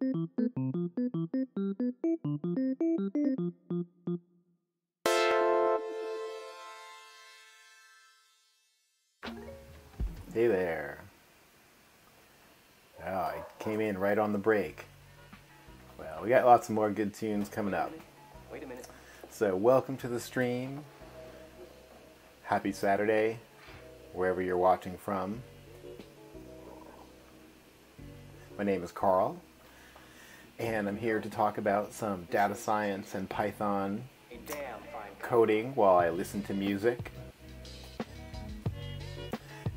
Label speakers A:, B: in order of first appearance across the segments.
A: Hey there. Oh, I came in right on the break. Well, we got lots of more good tunes coming up.
B: Wait a minute.
A: So, welcome to the stream. Happy Saturday, wherever you're watching from. My name is Carl, and I'm here to talk about some data science and Python
B: A damn fine
A: coding while I listen to music.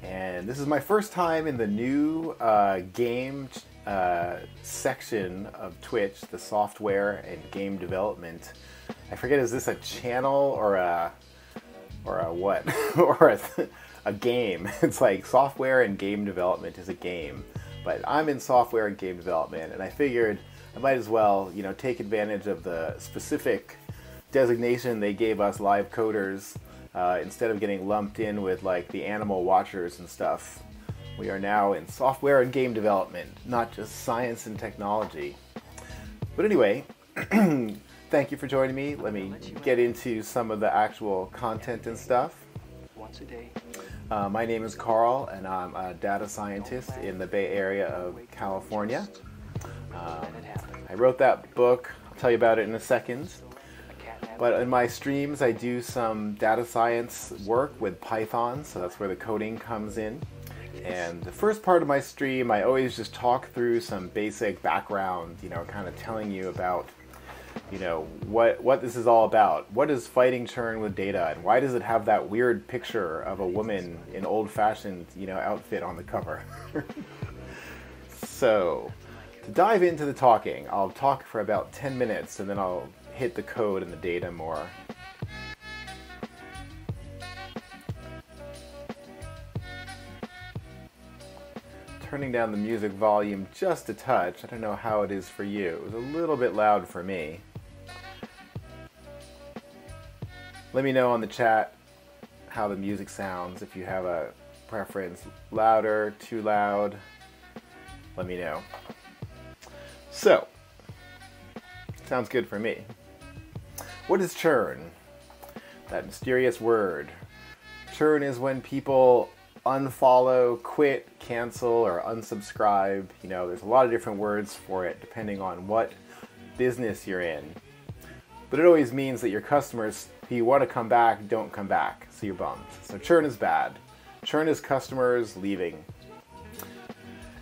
A: And this is my first time in the new uh, game uh, section of Twitch, the software and game development. I forget, is this a channel or a or a what or a, a game? It's like software and game development is a game, but I'm in software and game development, and I figured I might as well, you know, take advantage of the specific designation they gave us live coders uh, instead of getting lumped in with like the animal watchers and stuff. We are now in software and game development, not just science and technology. But anyway, thank you for joining me. Let me get into some of the actual content and stuff.
B: once a day.
A: Uh, my name is Carl, and I'm a data scientist in the Bay Area of California. Um,
B: Let it happen.
A: I wrote that book. I'll tell you about it in a second. But in my streams, I do some data science work with Python, so that's where the coding comes in. And the first part of my stream, I always just talk through some basic background, you know, kind of telling you about, you know, what what this is all about. What is fighting churn with data, and why does it have that weird picture of a woman in old-fashioned, you know, outfit on the cover? so, to dive into the talking, I'll talk for about 10 minutes, and then I'll hit the code and the data more. Turning down the music volume just a touch. I don't know how it is for you. It was a little bit loud for me. Let me know on the chat how the music sounds if you have a preference. Louder, too loud. Let me know. So, sounds good for me. What is churn? That mysterious word. Churn is when people unfollow, quit, cancel, or unsubscribe. You know, there's a lot of different words for it depending on what business you're in. But it always means that your customers who you want to come back don't come back, so you're bummed. So churn is bad. Churn is customers leaving.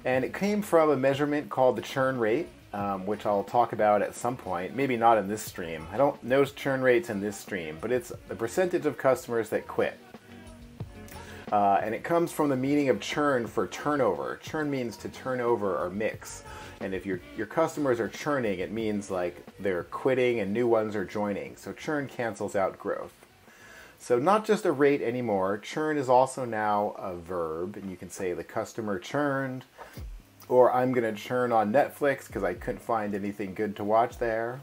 A: And it came from a measurement called the churn rate, um, which I'll talk about at some point. Maybe not in this stream. I don't know churn rates in this stream, but it's the percentage of customers that quit. Uh, and it comes from the meaning of churn for turnover. Churn means to turn over or mix. And if your your customers are churning, it means like they're quitting and new ones are joining. So churn cancels out growth. So not just a rate anymore. Churn is also now a verb, and you can say the customer churned, or I'm going to churn on Netflix because I couldn't find anything good to watch there.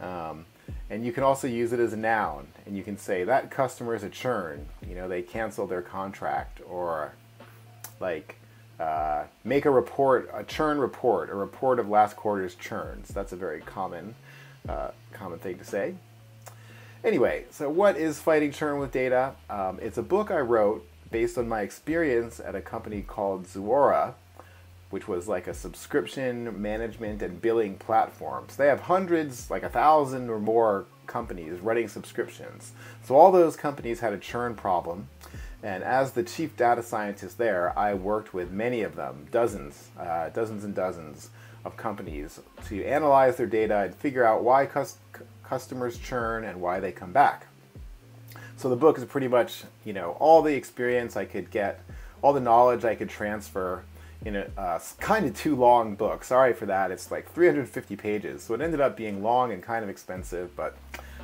A: Um, and you can also use it as a noun, and you can say that customer is a churn. You know, they canceled their contract, or like uh, make a report, a churn report, a report of last quarter's churns. That's a very common, uh, common thing to say. Anyway, so what is Fighting Churn with Data? Um, it's a book I wrote based on my experience at a company called Zuora, which was like a subscription management and billing platform. So they have hundreds, like a thousand or more companies running subscriptions. So all those companies had a churn problem. And as the chief data scientist there, I worked with many of them, dozens, uh, dozens and dozens of companies to analyze their data and figure out why cus- customers churn and why they come back. So the book is pretty much, you know, all the experience I could get, all the knowledge I could transfer in a uh, kind of too long book. Sorry for that. It's like 350 pages, so it ended up being long and kind of expensive, but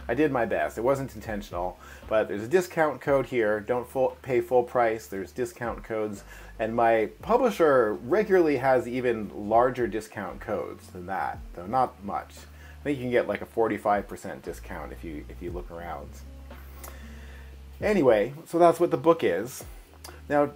A: I did my best. It wasn't intentional, but there's a discount code here. Don't full, pay full price. There's discount codes, and my publisher regularly has even larger discount codes than that, though not much. I think you can get like a 45% discount if you if you look around. Anyway, so that's what the book is. Now,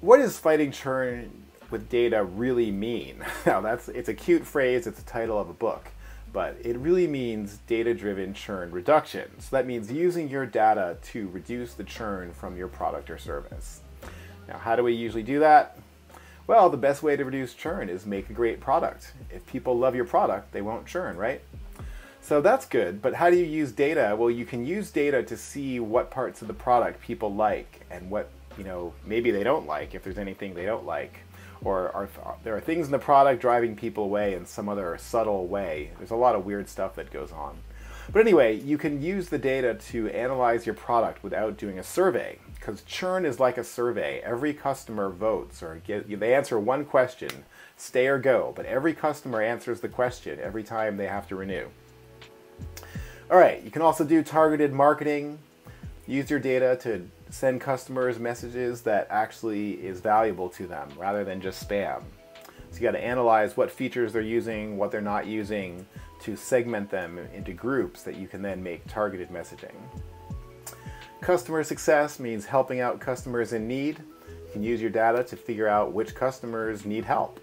A: what is fighting churn with data really mean? Now that's it's a cute phrase, it's the title of a book, but it really means data-driven churn reduction. So that means using your data to reduce the churn from your product or service. Now, how do we usually do that? Well, the best way to reduce churn is make a great product. If people love your product, they won't churn, right? So that's good, but how do you use data? Well, you can use data to see what parts of the product people like and what, you know, maybe they don't like if there's anything they don't like. Or are, there are things in the product driving people away in some other subtle way. There's a lot of weird stuff that goes on. But anyway, you can use the data to analyze your product without doing a survey because churn is like a survey. Every customer votes or get, they answer one question, stay or go, but every customer answers the question every time they have to renew. All right, you can also do targeted marketing. Use your data to send customers messages that actually is valuable to them rather than just spam. So you got to analyze what features they're using, what they're not using, to segment them into groups that you can then make targeted messaging. Customer success means helping out customers in need. You can use your data to figure out which customers need help.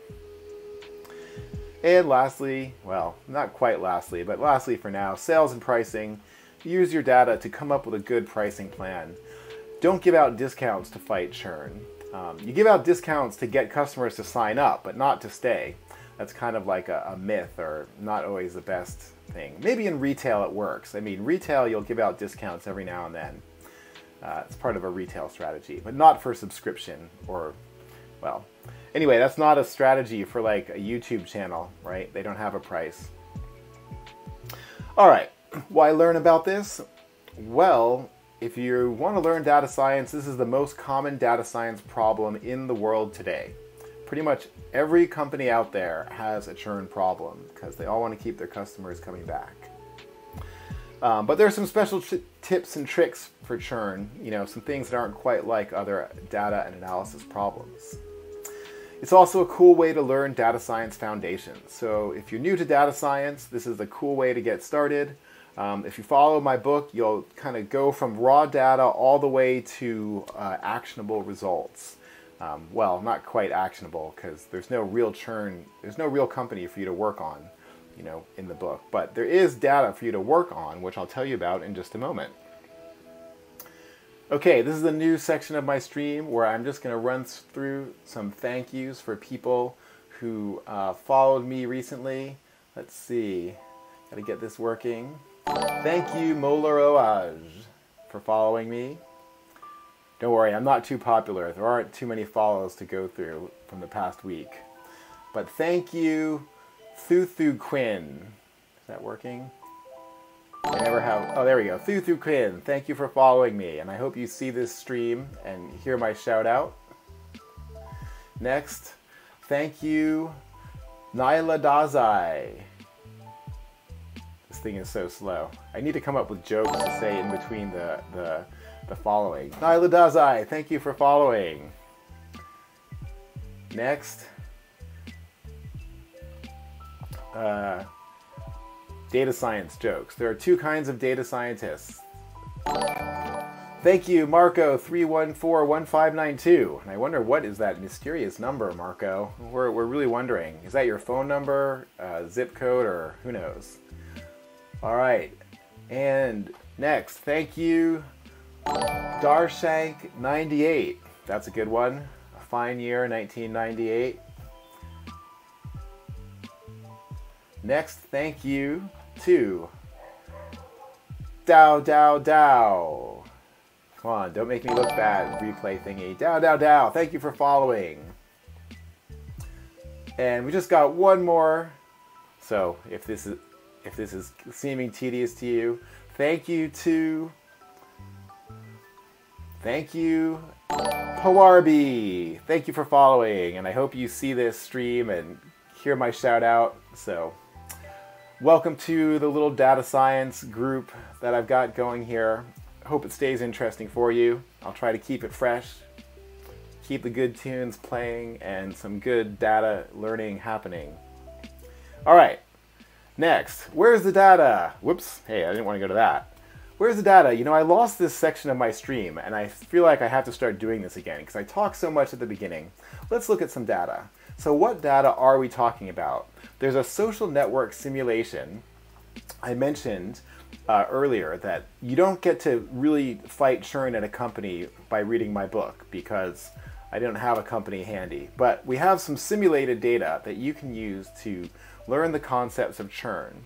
A: And lastly, well, not quite lastly, but lastly for now, sales and pricing. Use your data to come up with a good pricing plan. Don't give out discounts to fight churn. Um, you give out discounts to get customers to sign up, but not to stay. That's kind of like a, a myth or not always the best thing. Maybe in retail it works. I mean, retail, you'll give out discounts every now and then. Uh, it's part of a retail strategy, but not for subscription or, well, anyway, that's not a strategy for like a YouTube channel, right? They don't have a price. All right, why learn about this? Well, if you want to learn data science, this is the most common data science problem in the world today. Pretty much every company out there has a churn problem because they all want to keep their customers coming back. Um, but there are some special tips and tricks for churn, you know, some things that aren't quite like other data and analysis problems. It's also a cool way to learn data science foundations. So if you're new to data science, this is a cool way to get started. Um, if you follow my book, you'll kind of go from raw data all the way to uh, actionable results. Um, well, not quite actionable because there's no real churn, there's no real company for you to work on you know, in the book. But there is data for you to work on, which I'll tell you about in just a moment. Okay, this is a new section of my stream where I'm just going to run through some thank yous for people who uh, followed me recently. Let's see. Got to get this working. Thank you, Molar Oaj, for following me. Don't worry, I'm not too popular. There aren't too many follows to go through from the past week. But thank you, Thuthu Quinn. Is that working? I never have. Oh, there we go. Thuthu Quinn, thank you for following me, and I hope you see this stream and hear my shout out. Next, thank you, Nyla Dazai. Thing is so slow. I need to come up with jokes to say in between the, the, the following. Nyla Dazai, thank you for following. Next, uh, data science jokes. There are two kinds of data scientists. Thank you, Marco3141592. And I wonder what is that mysterious number, Marco? We're, we're really wondering. Is that your phone number, uh, zip code, or who knows? All right. And next, thank you, Darshank98. That's a good one. A fine year, 1998. Next, thank you to Dow Dow Dow. Come on, don't make me look bad, replay thingy. Dow Dow Dow, thank you for following. And we just got one more. So if this is if this is seeming tedious to you, thank you to Thank you Pawarbi. Thank you for following and I hope you see this stream and hear my shout out. So Welcome to the little data science group that I've got going here. Hope it stays interesting for you. I'll try to keep it fresh, keep the good tunes playing, and some good data learning happening. All right, next, where's the data? Whoops, hey, I didn't want to go to that. Where's the data? You know, I lost this section of my stream, and I feel like I have to start doing this again because I talk so much at the beginning. Let's look at some data. So what data are we talking about? There's a social network simulation. I mentioned uh, earlier that you don't get to really fight churn at a company by reading my book because I don't have a company handy. But we have some simulated data that you can use to learn the concepts of churn.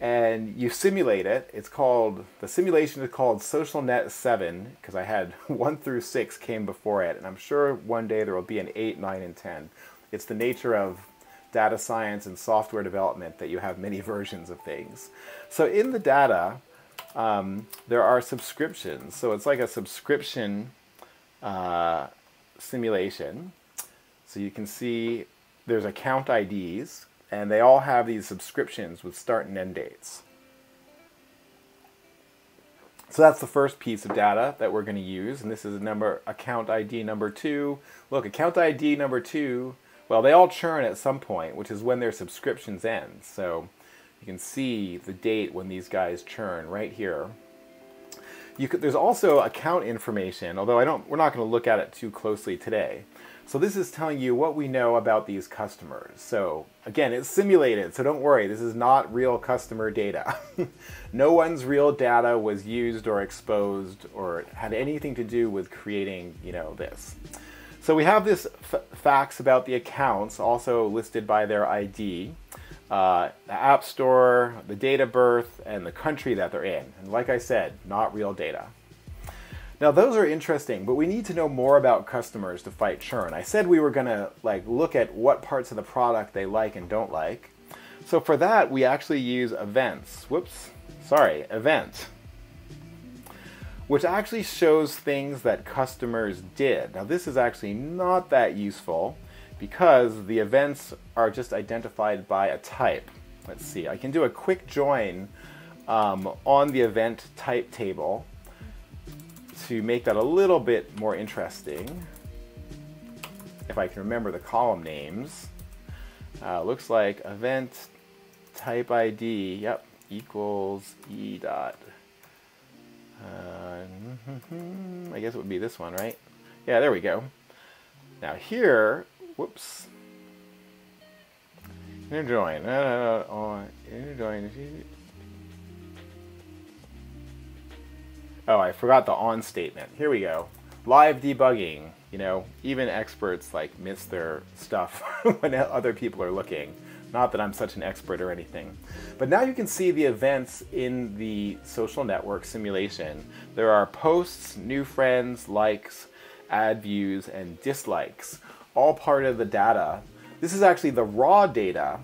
A: And you simulate it. It's called, the simulation is called Social Net 7 because I had 1 through 6 came before it. And I'm sure one day there will be an 8, 9, and 10. It's the nature of data science and software development that you have many versions of things. So in the data, um, there are subscriptions. So it's like a subscription uh, simulation. So you can see there's account IDs, and they all have these subscriptions with start and end dates. So that's the first piece of data that we're going to use, and this is number account ID number two. Look, account ID number two well, they all churn at some point, which is when their subscriptions end. So you can see the date when these guys churn right here. You could, there's also account information, although I don't, we're not going to look at it too closely today. So this is telling you what we know about these customers. So again, it's simulated, so don't worry, this is not real customer data. no one's real data was used or exposed or had anything to do with creating, you know, this. So we have this facts about the accounts also listed by their ID, uh, the app store, the date of birth, and the country that they're in. And like I said, not real data. Now those are interesting, but we need to know more about customers to fight churn. I said we were going to like look at what parts of the product they like and don't like. So for that, we actually use events. Whoops, sorry, event which actually shows things that customers did. Now this is actually not that useful because the events are just identified by a type. Let's see, I can do a quick join um, on the event type table to make that a little bit more interesting. If I can remember the column names. Uh, looks like event type ID, yep, equals e dot uh, I guess it would be this one, right? Yeah, there we go. Now here, whoops. Inner join. Uh, oh, inner Oh, I forgot the on statement. Here we go. Live debugging. You know, even experts like miss their stuff when other people are looking. Not that I'm such an expert or anything. But now you can see the events in the social network simulation. There are posts, new friends, likes, ad views, and dislikes, all part of the data. This is actually the raw data,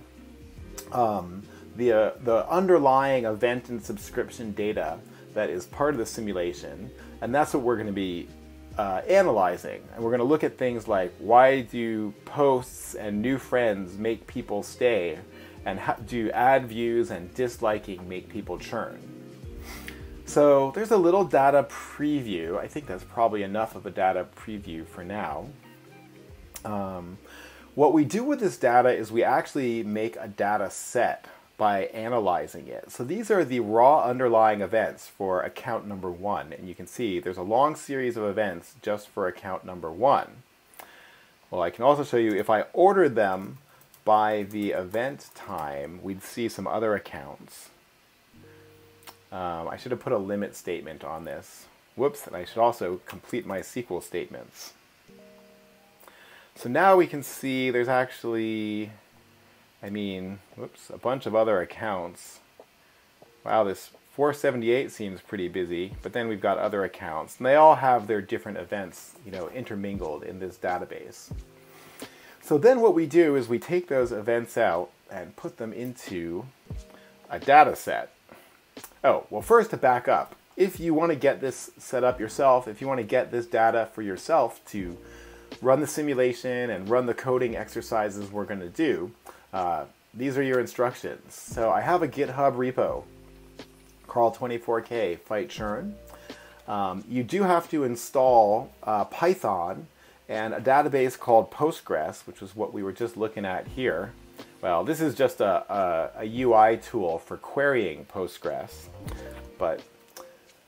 A: um, the, uh, the underlying event and subscription data that is part of the simulation. And that's what we're going to be uh, analyzing. And we're going to look at things like why do posts and new friends make people stay? And how, do ad views and disliking make people churn? So there's a little data preview. I think that's probably enough of a data preview for now. Um, what we do with this data is we actually make a data set by analyzing it. So these are the raw underlying events for account number one. And you can see there's a long series of events just for account number one. Well, I can also show you if I ordered them by the event time, we'd see some other accounts. Um, I should have put a limit statement on this. Whoops, and I should also complete my SQL statements. So now we can see there's actually I mean, whoops, a bunch of other accounts. Wow, this 478 seems pretty busy, but then we've got other accounts, and they all have their different events, you know, intermingled in this database. So then what we do is we take those events out and put them into a data set. Oh, well first to back up, if you want to get this set up yourself, if you want to get this data for yourself to run the simulation and run the coding exercises we're going to do, uh, these are your instructions. So I have a GitHub repo, Carl24K Fight Churn. Um, you do have to install uh, Python and a database called Postgres, which is what we were just looking at here. Well, this is just a, a, a UI tool for querying Postgres. But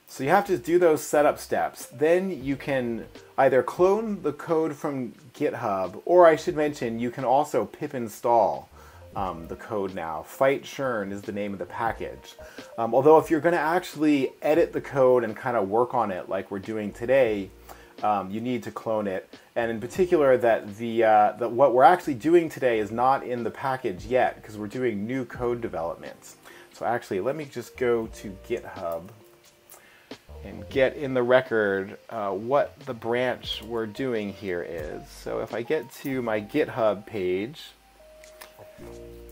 A: So you have to do those setup steps. Then you can either clone the code from GitHub, or I should mention, you can also pip install um, the code now. Fight churn is the name of the package. Um, although if you're going to actually edit the code and kind of work on it like we're doing today, um, you need to clone it. And in particular, that the uh, that what we're actually doing today is not in the package yet because we're doing new code developments. So actually, let me just go to GitHub and get in the record uh, what the branch we're doing here is. So if I get to my GitHub page,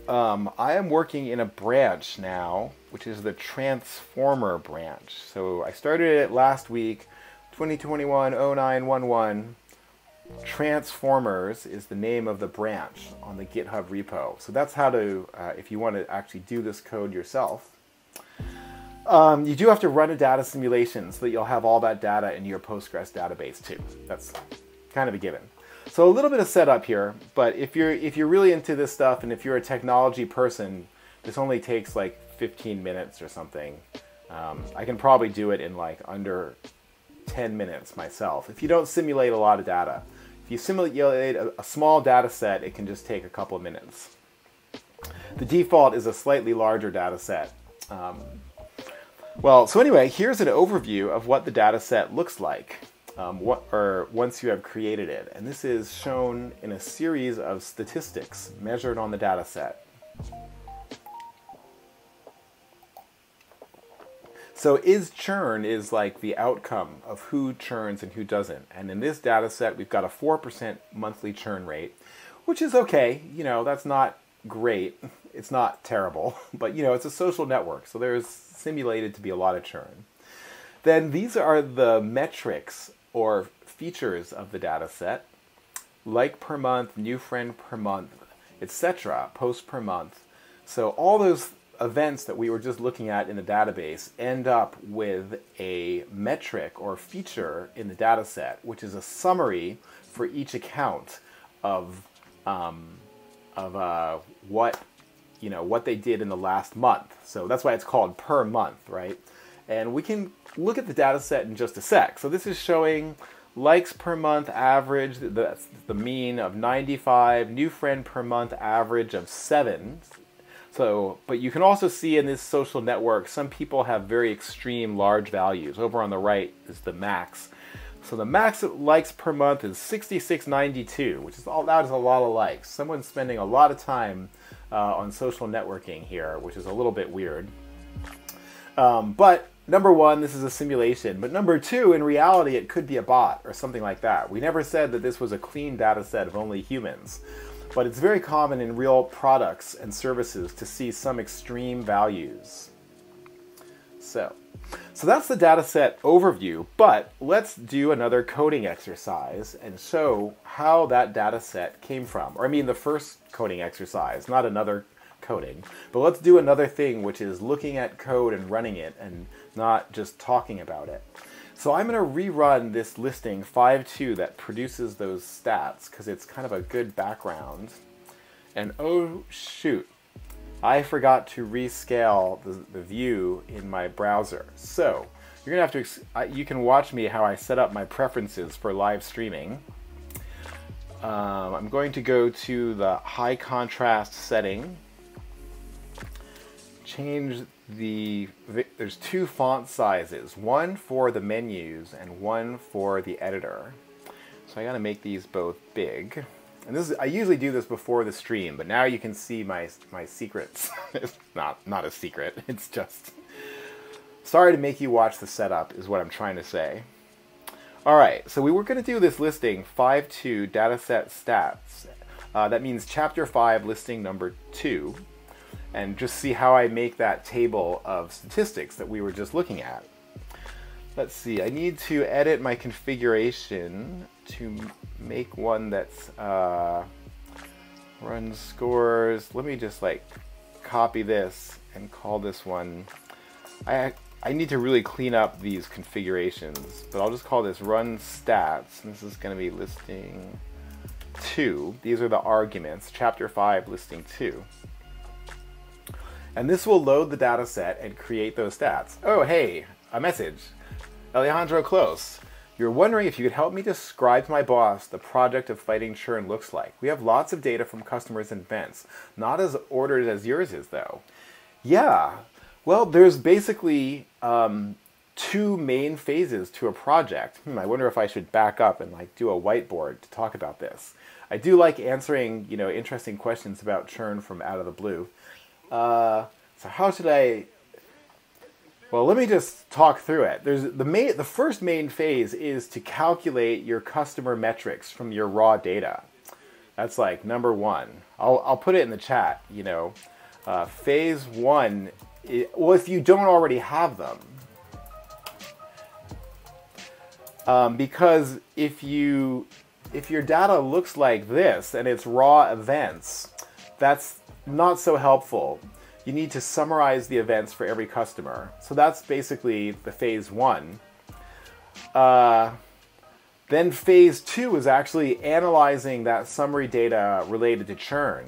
A: um, I am working in a branch now, which is the Transformer branch. So I started it last week, 2021 0911. Transformers is the name of the branch on the GitHub repo. So that's how to, uh, if you want to actually do this code yourself, um, you do have to run a data simulation so that you'll have all that data in your Postgres database too. That's kind of a given. So a little bit of setup here, but if you're if you're really into this stuff and if you're a technology person, this only takes like 15 minutes or something. Um, I can probably do it in like under 10 minutes myself. If you don't simulate a lot of data, if you simulate a, a small data set, it can just take a couple of minutes. The default is a slightly larger data set. Um, well, so anyway, here's an overview of what the data set looks like um, what, or once you have created it. And this is shown in a series of statistics measured on the data set. So is churn is like the outcome of who churns and who doesn't. And in this data set, we've got a 4% monthly churn rate, which is okay. You know, that's not great. It's not terrible, but you know, it's a social network. So there's simulated to be a lot of churn. Then these are the metrics or features of the data set. Like per month, new friend per month, etc., post per month. So all those events that we were just looking at in the database end up with a metric or feature in the data set, which is a summary for each account of, um, of uh, what you know what they did in the last month. So that's why it's called per month, right? And we can look at the data set in just a sec. So this is showing likes per month average, that's the mean of 95, new friend per month average of 7. So, but you can also see in this social network, some people have very extreme large values. Over on the right is the max. So the max likes per month is 6692, which is all that is a lot of likes. Someone's spending a lot of time uh, on social networking here, which is a little bit weird. Um, but number one, this is a simulation. But number two, in reality, it could be a bot or something like that. We never said that this was a clean data set of only humans. But it's very common in real products and services to see some extreme values. So, so that's the data set overview, but let's do another coding exercise and show how that data set came from. Or I mean the first coding exercise, not another coding. But let's do another thing, which is looking at code and running it and not just talking about it. So I'm going to rerun this listing 5.2 that produces those stats because it's kind of a good background. And oh shoot, I forgot to rescale the, the view in my browser. So you're gonna have to, you can watch me how I set up my preferences for live streaming. Um, I'm going to go to the high contrast setting, change the, there's two font sizes, one for the menus and one for the editor. So I gotta make these both big. And this is, I usually do this before the stream, but now you can see my my secrets. it's not not a secret. It's just sorry to make you watch the setup is what I'm trying to say. All right, so we were to do this listing 5.2 dataset stats. Uh, that means chapter 5 listing number 2 and just see how I make that table of statistics that we were just looking at. Let's see, I need to edit my configuration to make one that's uh, run scores. Let me just like copy this and call this one. I I need to really clean up these configurations, but I'll just call this run stats. And this is going to be listing two. These are the arguments. Chapter five, listing two. And this will load the data set and create those stats. Oh, hey, a message. Alejandro Close. You're wondering if you could help me describe to my boss the project of fighting churn looks like. We have lots of data from customers and events, not as ordered as yours is, though. Yeah, well, there's basically um, two main phases to a project. Hmm, I wonder if I should back up and like do a whiteboard to talk about this. I do like answering, you know, interesting questions about churn from out of the blue. Uh, so how should I? Well, let me just talk through it. There's the main, the first main phase is to calculate your customer metrics from your raw data. That's like number one. I'll I'll put it in the chat. You know, uh, phase one. well, if you don't already have them, um, because if you if your data looks like this and it's raw events, that's not so helpful. You need to summarize the events for every customer. So that's basically the phase one. Uh, then phase two is actually analyzing that summary data related to churn.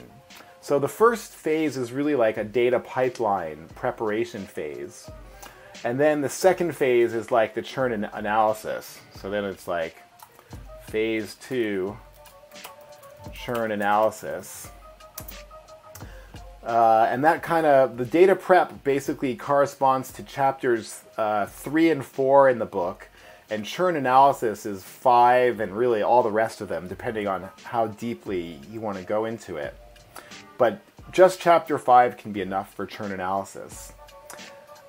A: So the first phase is really like a data pipeline preparation phase. And then the second phase is like the churn analysis. So then it's like phase two churn analysis. Uh, and that kind of, the data prep basically corresponds to chapters uh, three and four in the book. And churn analysis is five and really all the rest of them, depending on how deeply you want to go into it. But just chapter five can be enough for churn analysis.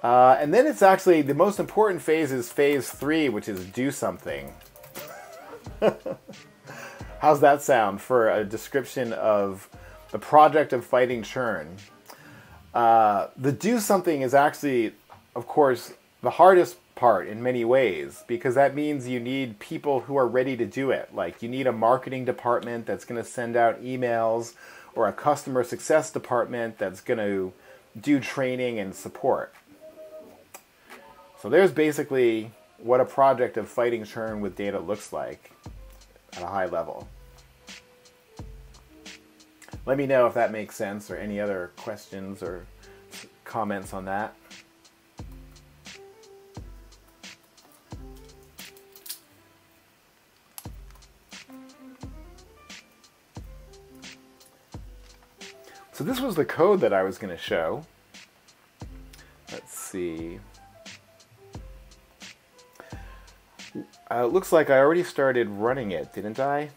A: Uh, and then it's actually the most important phase is phase three, which is do something. How's that sound for a description of the project of fighting churn? Uh, the do something is actually, of course, the hardest part in many ways because that means you need people who are ready to do it. Like you need a marketing department that's going to send out emails or a customer success department that's going to do training and support. So there's basically what a project of fighting churn with data looks like at a high level. Let me know if that makes sense or any other questions or comments on that. So this was the code that I was going to show. Let's see. Uh, it looks like I already started running it, didn't I?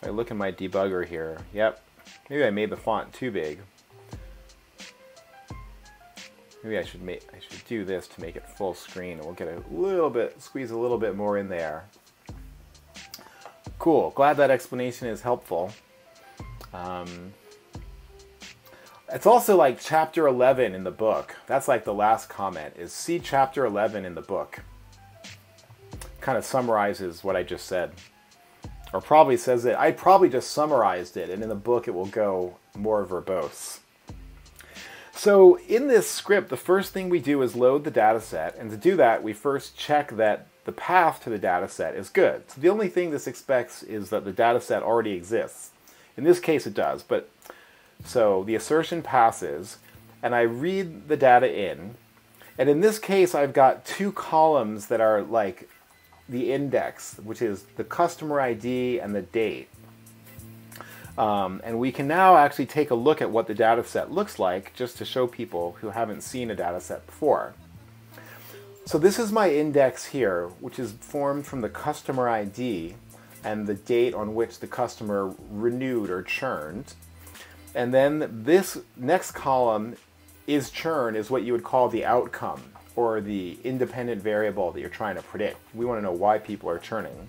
A: If I look in my debugger here, yep. Maybe I made the font too big. Maybe I should make I should do this to make it full screen we'll get a little bit squeeze a little bit more in there. Cool. Glad that explanation is helpful. Um, it's also like chapter 11 in the book. That's like the last comment is see chapter 11 in the book kind of summarizes what I just said. Or probably says it. I probably just summarized it, and in the book it will go more verbose. So in this script, the first thing we do is load the data set, and to do that, we first check that the path to the data set is good. So the only thing this expects is that the data set already exists. In this case, it does, but so the assertion passes, and I read the data in, and in this case, I've got two columns that are like the index, which is the customer ID and the date. Um, and we can now actually take a look at what the data set looks like just to show people who haven't seen a data set before. So this is my index here, which is formed from the customer ID and the date on which the customer renewed or churned. And then this next column is churn, is what you would call the outcome or the independent variable that you're trying to predict. We want to know why people are churning.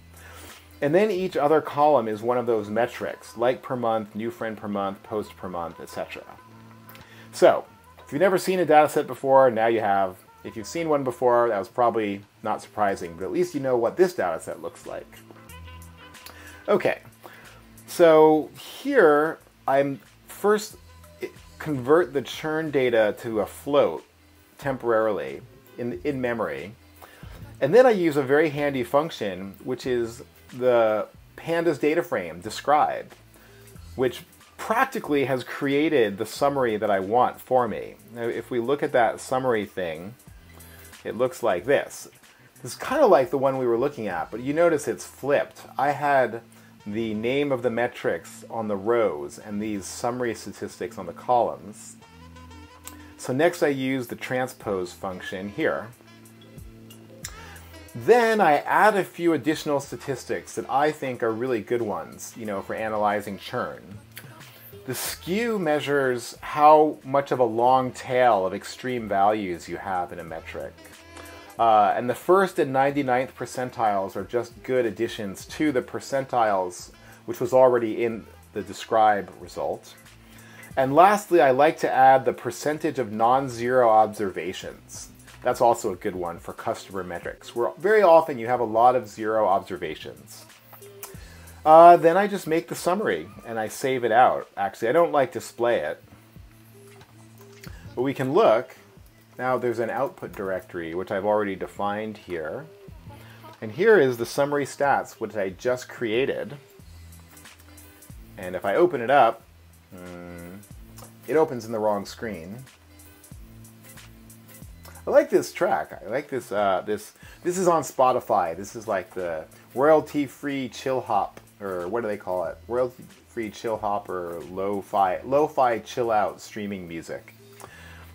A: And then each other column is one of those metrics, like per month, new friend per month, post per month, etc. So, if you've never seen a data set before, now you have. If you've seen one before, that was probably not surprising, but at least you know what this data set looks like. Okay, so here I'm first convert the churn data to a float temporarily in, in memory. And then I use a very handy function, which is the pandas data frame describe, which practically has created the summary that I want for me. Now, if we look at that summary thing, it looks like this. This is kind of like the one we were looking at, but you notice it's flipped. I had the name of the metrics on the rows and these summary statistics on the columns. So next I use the transpose function here. Then I add a few additional statistics that I think are really good ones, you know, for analyzing churn. The skew measures how much of a long tail of extreme values you have in a metric. Uh, and the first and 99th percentiles are just good additions to the percentiles, which was already in the describe result. And lastly, I like to add the percentage of non-zero observations. That's also a good one for customer metrics, where very often you have a lot of zero observations. Uh, then I just make the summary and I save it out. Actually, I don't like display it. But we can look now there's an output directory, which I've already defined here. And here is the summary stats, which I just created. And if I open it up, hmm, it opens in the wrong screen. I like this track. I like this. Uh, this this is on Spotify. This is like the royalty-free chill hop, or what do they call it? Royalty-free chill hop or lo-fi lo-fi chill out streaming music.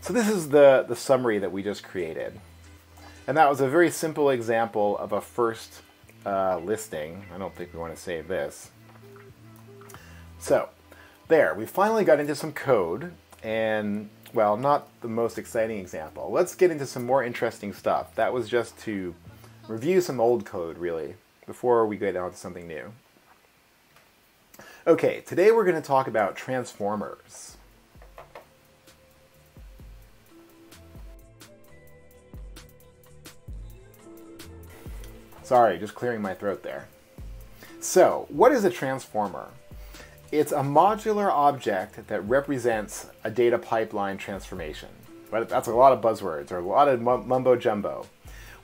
A: So this is the, the summary that we just created. And that was a very simple example of a first uh, listing. I don't think we want to save this. So there, we finally got into some code and well, not the most exciting example. Let's get into some more interesting stuff. That was just to review some old code really before we get on to something new. Okay, today we're going to talk about transformers. Sorry, just clearing my throat there. So, what is a transformer? It's a modular object that represents a data pipeline transformation. But that's a lot of buzzwords or a lot of mumbo jumbo.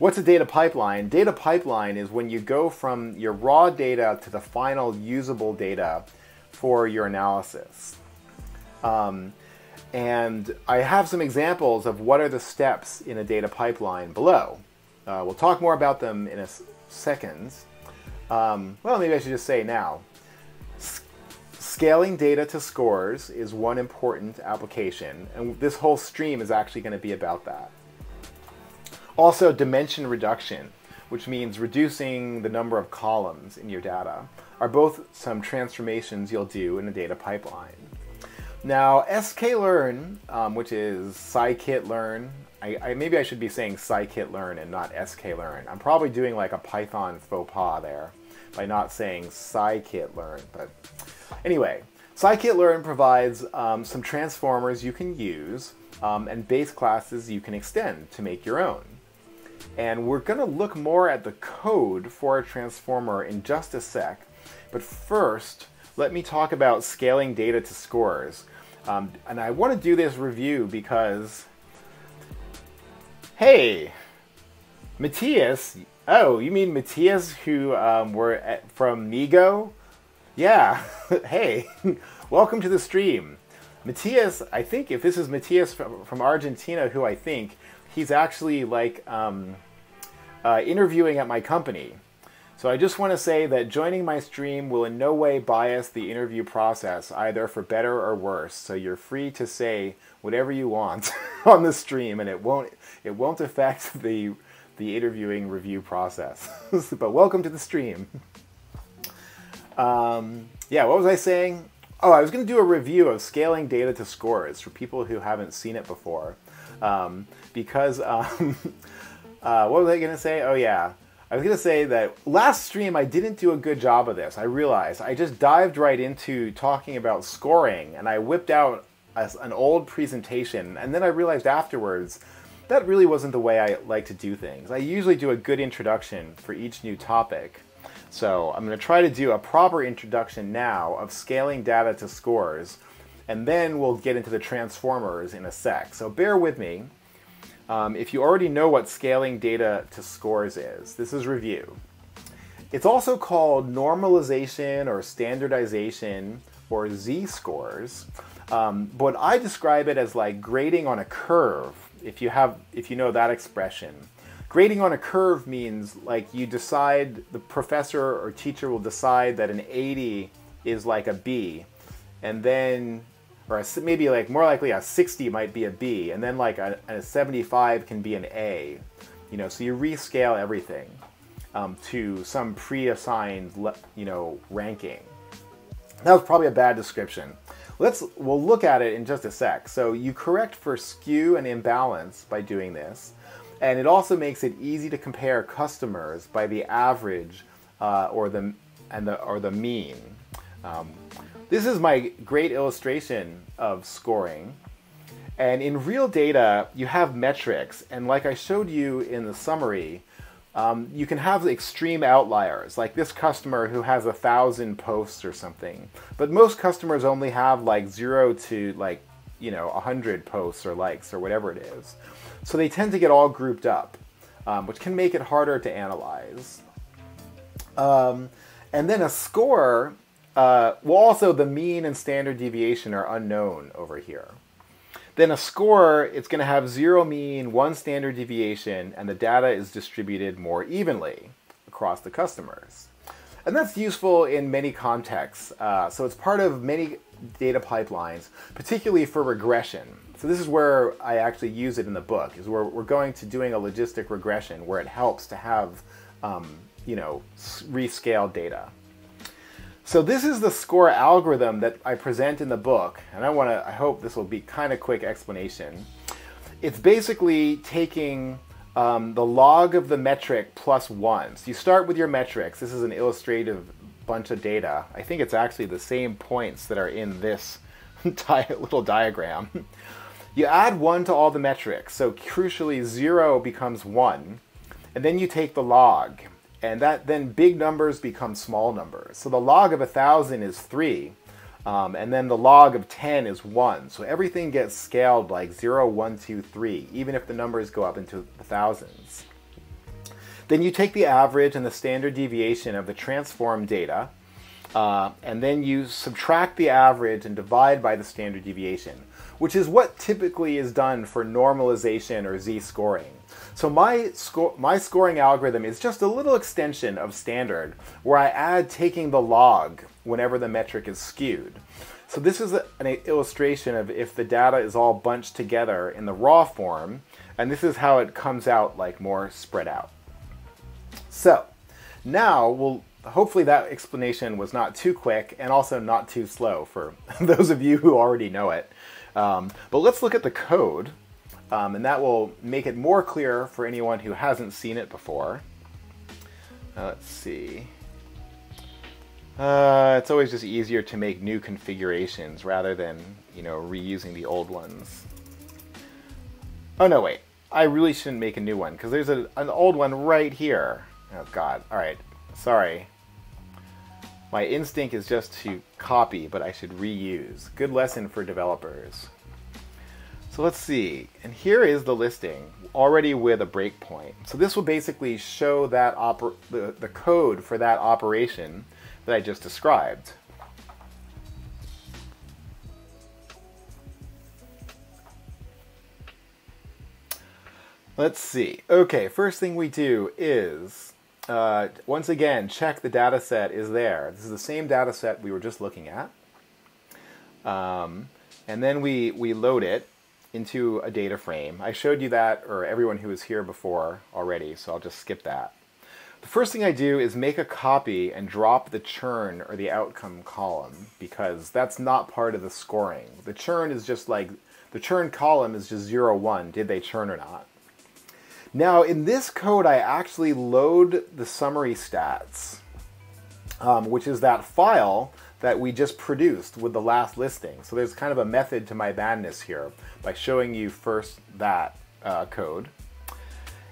A: What's a data pipeline? Data pipeline is when you go from your raw data to the final usable data for your analysis. Um, and I have some examples of what are the steps in a data pipeline below. Uh, we'll talk more about them in a second. Um, well, maybe I should just say now. Scaling data to scores is one important application, and this whole stream is actually going to be about that. Also, dimension reduction, which means reducing the number of columns in your data, are both some transformations you'll do in a data pipeline. Now, sklearn, um, which is scikit-learn, I, I, maybe I should be saying scikit-learn and not sklearn. I'm probably doing like a Python faux pas there by not saying scikit-learn. But anyway, scikit-learn provides um, some transformers you can use um, and base classes you can extend to make your own. And we're going to look more at the code for a transformer in just a sec. But first, let me talk about scaling data to scores. Um, and I want to do this review because Hey, Matthias. Oh, you mean Matthias who um, were at, from Migo? Yeah. hey, welcome to the stream. Matthias, I think if this is Matthias from, from Argentina, who I think, he's actually like um, uh, interviewing at my company. So I just want to say that joining my stream will in no way bias the interview process, either for better or worse. So you're free to say whatever you want on the stream, and it won't it won't affect the the interviewing review process. but welcome to the stream. Um, yeah, what was I saying? Oh, I was going to do a review of scaling data to scores for people who haven't seen it before. Um, because, um, uh, what was I going to say? Oh, yeah. I was going to say that last stream I didn't do a good job of this. I realized I just dived right into talking about scoring and I whipped out a, an old presentation and then I realized afterwards that really wasn't the way I like to do things. I usually do a good introduction for each new topic. So I'm going to try to do a proper introduction now of scaling data to scores and then we'll get into the transformers in a sec. So bear with me. Um, if you already know what scaling data to scores is, this is review. It's also called normalization or standardization or z-scores, um, but I describe it as like grading on a curve. If you have, if you know that expression, Grading on a curve means like you decide, the professor or teacher will decide that an 80 is like a B, and then, or a, maybe like more likely a 60 might be a B, and then like a, a 75 can be an A. You know, so you rescale everything um, to some pre-assigned, you know, ranking. That was probably a bad description. Let's we'll look at it in just a sec. So you correct for skew and imbalance by doing this, and it also makes it easy to compare customers by the average uh, or the and the or the mean. Um, this is my great illustration of scoring. And in real data, you have metrics, and like I showed you in the summary, um, you can have extreme outliers, like this customer who has a thousand posts or something. But most customers only have like zero to like, you know, a hundred posts or likes or whatever it is. So they tend to get all grouped up, um, which can make it harder to analyze. Um, and then a score, uh, well, also the mean and standard deviation are unknown over here. Then a score, it's going to have zero mean, one standard deviation, and the data is distributed more evenly across the customers. And that's useful in many contexts. Uh, so it's part of many data pipelines, particularly for regression. So this is where I actually use it in the book, is where we're going to doing a logistic regression where it helps to have, um, you know, rescaled data. So this is the score algorithm that I present in the book, and I want to. I hope this will be kind of quick explanation. It's basically taking um, the log of the metric plus one. So you start with your metrics. This is an illustrative bunch of data. I think it's actually the same points that are in this little diagram. You add one to all the metrics. So crucially, zero becomes one. And then you take the log and that then big numbers become small numbers. So the log of a thousand is three, um, and then the log of 10 is one. So everything gets scaled like 0, 1, 2, 3, even if the numbers go up into the thousands. Then you take the average and the standard deviation of the transform data, uh, and then you subtract the average and divide by the standard deviation, which is what typically is done for normalization or z-scoring. So my, sco my scoring algorithm is just a little extension of standard where I add taking the log whenever the metric is skewed. So this is an illustration of if the data is all bunched together in the raw form, and this is how it comes out like more spread out. So now we'll hopefully that explanation was not too quick and also not too slow for those of you who already know it. Um, but let's look at the code um, and that will make it more clear for anyone who hasn't seen it before. Uh, let's see. Uh, it's always just easier to make new configurations rather than, you know, reusing the old ones. Oh no, wait. I really shouldn't make a new one because there's a, an old one right here. Oh god. Alright. Sorry. My instinct is just to copy, but I should reuse. Good lesson for developers. So let's see, and here is the listing already with a breakpoint. So this will basically show that oper the, the code for that operation that I just described. Let's see. Okay, first thing we do is, uh, once again, check the data set is there. This is the same data set we were just looking at. Um, and then we, we load it into a data frame. I showed you that, or everyone who was here before already, so I'll just skip that. The first thing I do is make a copy and drop the churn or the outcome column because that's not part of the scoring. The churn is just like, the churn column is just 0, 1, did they churn or not. Now in this code I actually load the summary stats, um, which is that file that we just produced with the last listing. So there's kind of a method to my madness here by showing you first that uh, code.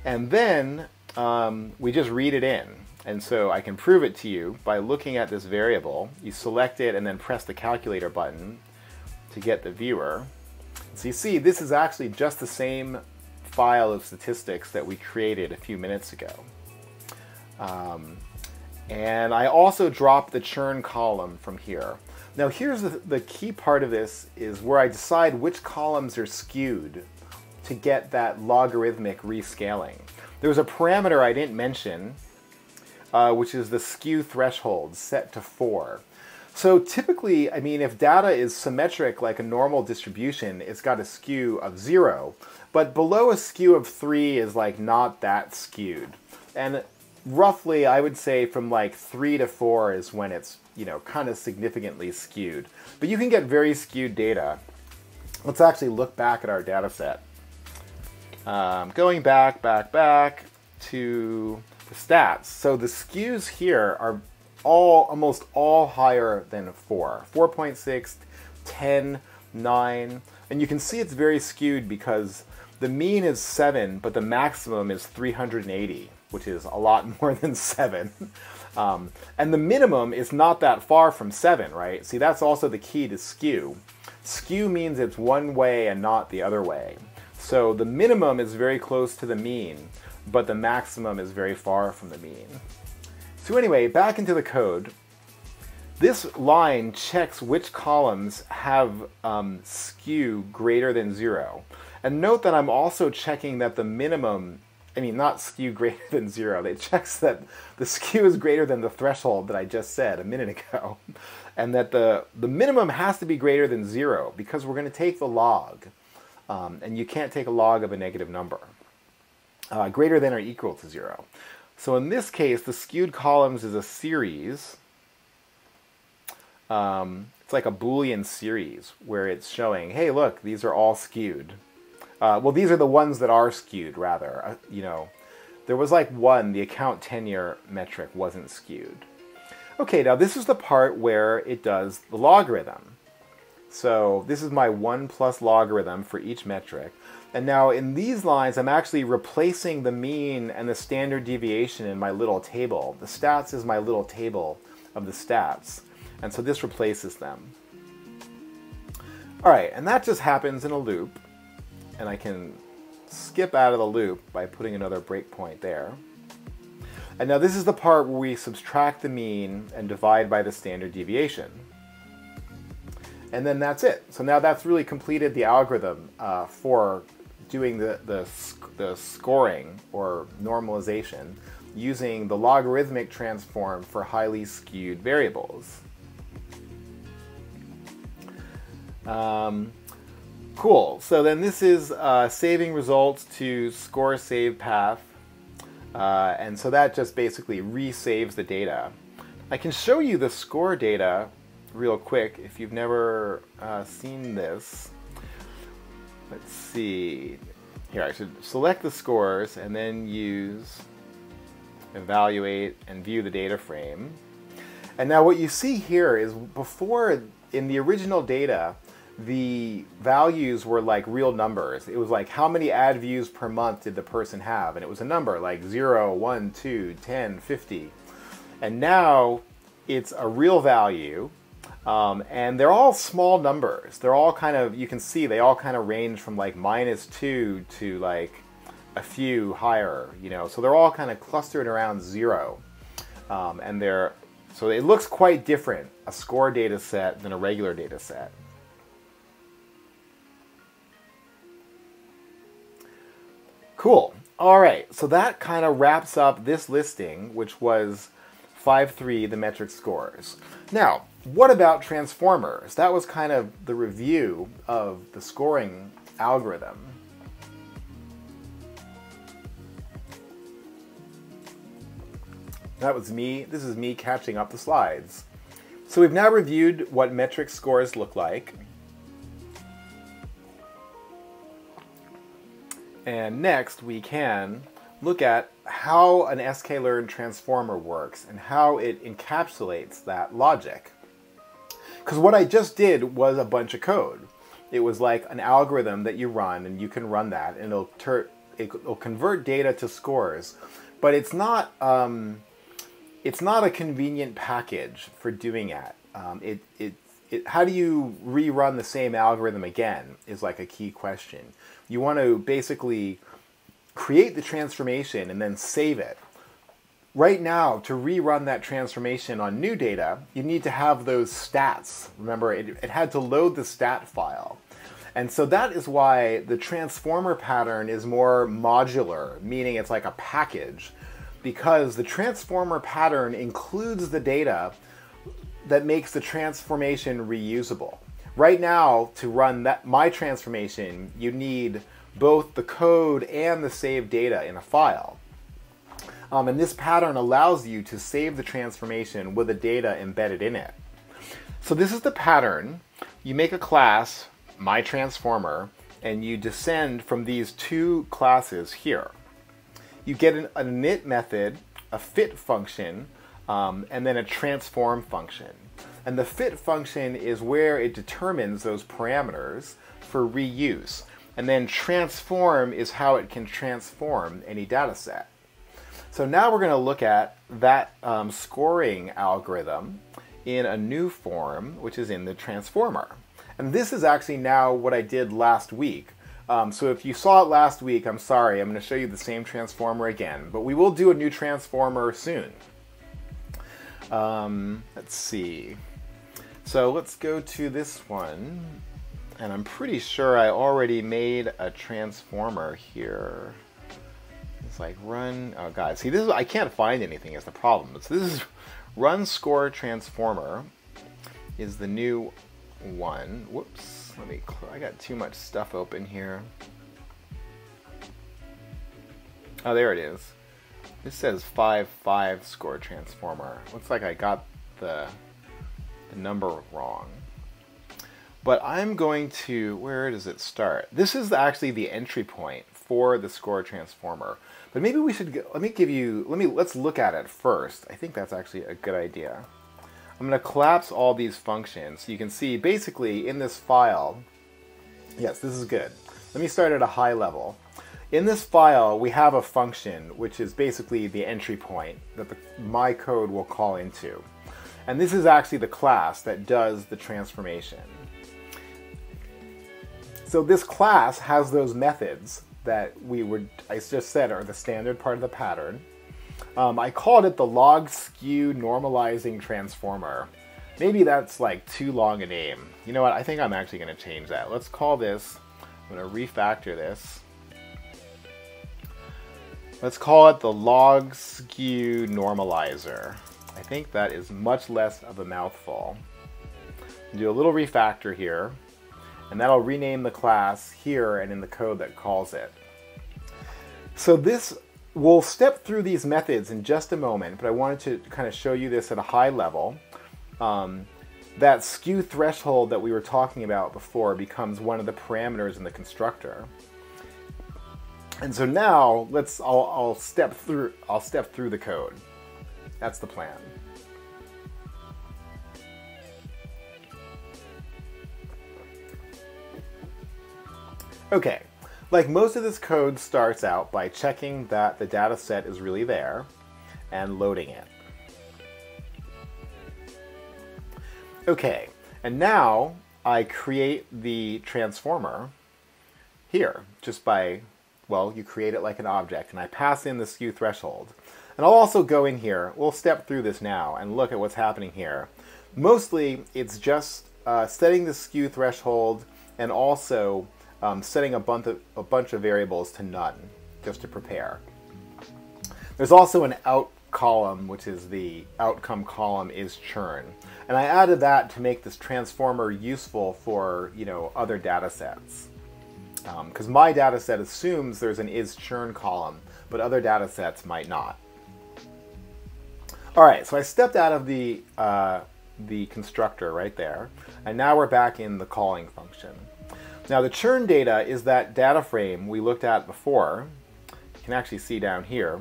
A: And then um, we just read it in. And so I can prove it to you by looking at this variable. You select it and then press the calculator button to get the viewer. So you see, this is actually just the same file of statistics that we created a few minutes ago. Um, and I also drop the churn column from here. Now here's the, the key part of this is where I decide which columns are skewed to get that logarithmic rescaling. there's a parameter I didn't mention, uh, which is the skew threshold set to 4. So typically, I mean, if data is symmetric like a normal distribution, it's got a skew of 0. But below a skew of 3 is like not that skewed. And roughly, I would say from like 3 to 4 is when it's, you know, kind of significantly skewed. But you can get very skewed data. Let's actually look back at our data set. Um, going back, back, back to the stats. So the skews here are all almost all higher than 4. 4.6, 10, 9. And you can see it's very skewed because the mean is 7, but the maximum is 380, which is a lot more than 7. Um, and the minimum is not that far from 7, right? See, that's also the key to skew. Skew means it's one way and not the other way. So the minimum is very close to the mean, but the maximum is very far from the mean. So anyway, back into the code. This line checks which columns have um, skew greater than zero. And note that I'm also checking that the minimum, I mean, not skew greater than zero, it checks that the skew is greater than the threshold that I just said a minute ago. And that the, the minimum has to be greater than zero because we're going to take the log. Um, and you can't take a log of a negative number. Uh, greater than or equal to zero. So in this case, the skewed columns is a series. Um, it's like a Boolean series where it's showing, hey, look, these are all skewed. Uh, well, these are the ones that are skewed, rather. Uh, you know, there was like one, the account tenure metric wasn't skewed. Okay, now this is the part where it does the logarithm. So this is my 1 plus logarithm for each metric. And now in these lines, I'm actually replacing the mean and the standard deviation in my little table. The stats is my little table of the stats. And so this replaces them. All right, and that just happens in a loop and I can skip out of the loop by putting another breakpoint there. And now this is the part where we subtract the mean and divide by the standard deviation. And then that's it. So now that's really completed the algorithm uh, for doing the, the, the scoring or normalization using the logarithmic transform for highly skewed variables. Um, Cool. So then this is uh, saving results to score save path. Uh, and so that just basically resaves the data. I can show you the score data real quick if you've never uh, seen this. Let's see. Here, I should select the scores and then use evaluate and view the data frame. And now what you see here is before in the original data, the values were like real numbers. It was like how many ad views per month did the person have? And it was a number like 0, 1, 2, 10, 50. And now it's a real value. Um, and they're all small numbers. They're all kind of, you can see they all kind of range from like minus 2 to like a few higher, you know. So they're all kind of clustered around 0. Um, and they're, so it looks quite different, a score data set than a regular data set. Cool. All right, so that kind of wraps up this listing, which was 5.3, the metric scores. Now, what about transformers? That was kind of the review of the scoring algorithm. That was me. This is me catching up the slides. So we've now reviewed what metric scores look like. And next we can look at how an sklearn transformer works and how it encapsulates that logic. Because what I just did was a bunch of code. It was like an algorithm that you run and you can run that and it'll, it'll convert data to scores. But it's not, um, it's not a convenient package for doing that. Um, it, it, it, how do you rerun the same algorithm again is like a key question you want to basically create the transformation and then save it. Right now, to rerun that transformation on new data, you need to have those stats. Remember, it, it had to load the stat file. And so that is why the transformer pattern is more modular, meaning it's like a package, because the transformer pattern includes the data that makes the transformation reusable. Right now, to run that my transformation, you need both the code and the saved data in a file. Um, and this pattern allows you to save the transformation with the data embedded in it. So this is the pattern. You make a class, my transformer, and you descend from these two classes here. You get an, init method, a fit function, um, and then a transform function. And the fit function is where it determines those parameters for reuse. And then transform is how it can transform any data set. So now we're going to look at that um, scoring algorithm in a new form, which is in the transformer. And this is actually now what I did last week. Um, so if you saw it last week, I'm sorry, I'm going to show you the same transformer again. But we will do a new transformer soon. Um, let's see. So let's go to this one. And I'm pretty sure I already made a transformer here. It's like run, oh god, see this is, I can't find anything is the problem. So this is run score transformer is the new one. Whoops, let me, I got too much stuff open here. Oh, there it is. This says 5-5 score transformer. Looks like I got the, the number wrong. But I'm going to, where does it start? This is actually the entry point for the score transformer. But maybe we should, let me give you, let me, let's look at it first. I think that's actually a good idea. I'm going to collapse all these functions. So you can see basically in this file, yes, this is good. Let me start at a high level. In this file, we have a function which is basically the entry point that the, my code will call into. And this is actually the class that does the transformation. So this class has those methods that we would, I just said, are the standard part of the pattern. Um, I called it the log skew normalizing transformer. Maybe that's like too long a name. You know what? I think I'm actually going to change that. Let's call this, I'm going to refactor this. Let's call it the log skew normalizer. I think that is much less of a mouthful. Do a little refactor here, and that'll rename the class here and in the code that calls it. So this We'll step through these methods in just a moment, but I wanted to kind of show you this at a high level. Um, that skew threshold that we were talking about before becomes one of the parameters in the constructor. And so now let's I'll, I'll step through I'll step through the code. That's the plan. Okay, like most of this code starts out by checking that the data set is really there and loading it. Okay, and now I create the transformer here just by, well, you create it like an object and I pass in the skew threshold. And I'll also go in here, we'll step through this now and look at what's happening here. Mostly it's just uh, setting the skew threshold and also um, setting a bunch, of, a bunch of variables to none, just to prepare. There's also an out column, which is the outcome column is churn. And I added that to make this transformer useful for you know other data sets. Because um, my data set assumes there's an is churn column, but other data sets might not. All right, so I stepped out of the, uh, the constructor right there, and now we're back in the calling function. Now the churn data is that data frame we looked at before. You can actually see down here.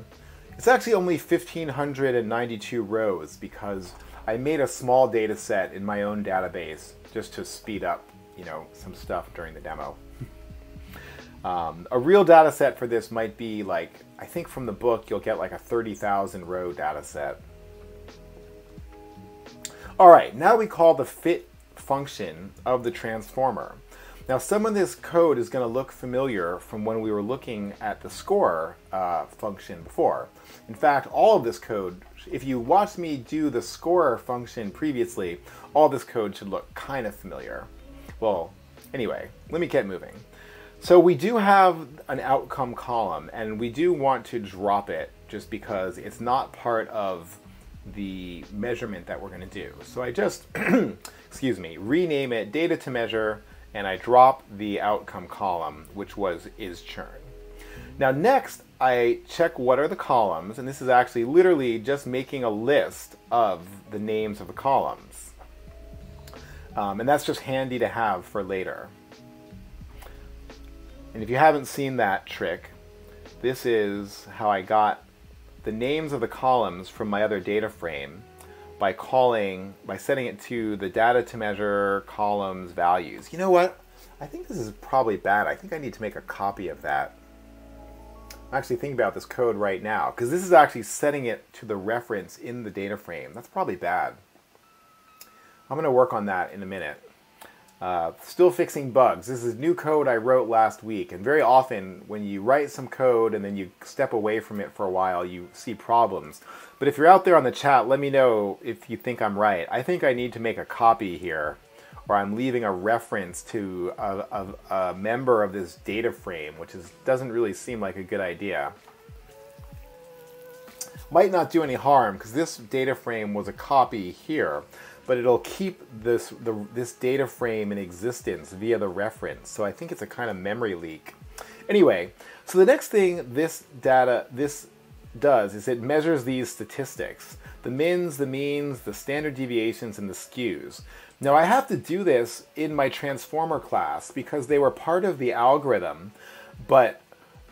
A: It's actually only 1592 rows because I made a small data set in my own database just to speed up, you know, some stuff during the demo. um, a real data set for this might be like, I think from the book you'll get like a 30,000 row data set. All right, now we call the fit function of the transformer. Now some of this code is going to look familiar from when we were looking at the score uh, function before. In fact, all of this code, if you watched me do the score function previously, all this code should look kind of familiar. Well, Anyway, let me get moving. So we do have an outcome column, and we do want to drop it just because it's not part of the measurement that we're going to do. So I just, excuse me, rename it data to measure, and I drop the outcome column, which was is churn. Now next, I check what are the columns, and this is actually literally just making a list of the names of the columns. Um, and that's just handy to have for later. And if you haven't seen that trick, this is how I got the names of the columns from my other data frame by calling, by setting it to the data to measure columns values. You know what? I think this is probably bad. I think I need to make a copy of that. I'm actually thinking about this code right now because this is actually setting it to the reference in the data frame. That's probably bad. I'm going to work on that in a minute. Uh, still fixing bugs. This is new code I wrote last week, and very often when you write some code and then you step away from it for a while, you see problems. But if you're out there on the chat, let me know if you think I'm right. I think I need to make a copy here, or I'm leaving a reference to a, a, a member of this data frame, which is, doesn't really seem like a good idea. Might not do any harm because this data frame was a copy here but it'll keep this the, this data frame in existence via the reference. So I think it's a kind of memory leak. Anyway, so the next thing this data this does is it measures these statistics, the mins, the means, the standard deviations, and the skews. Now I have to do this in my transformer class because they were part of the algorithm, but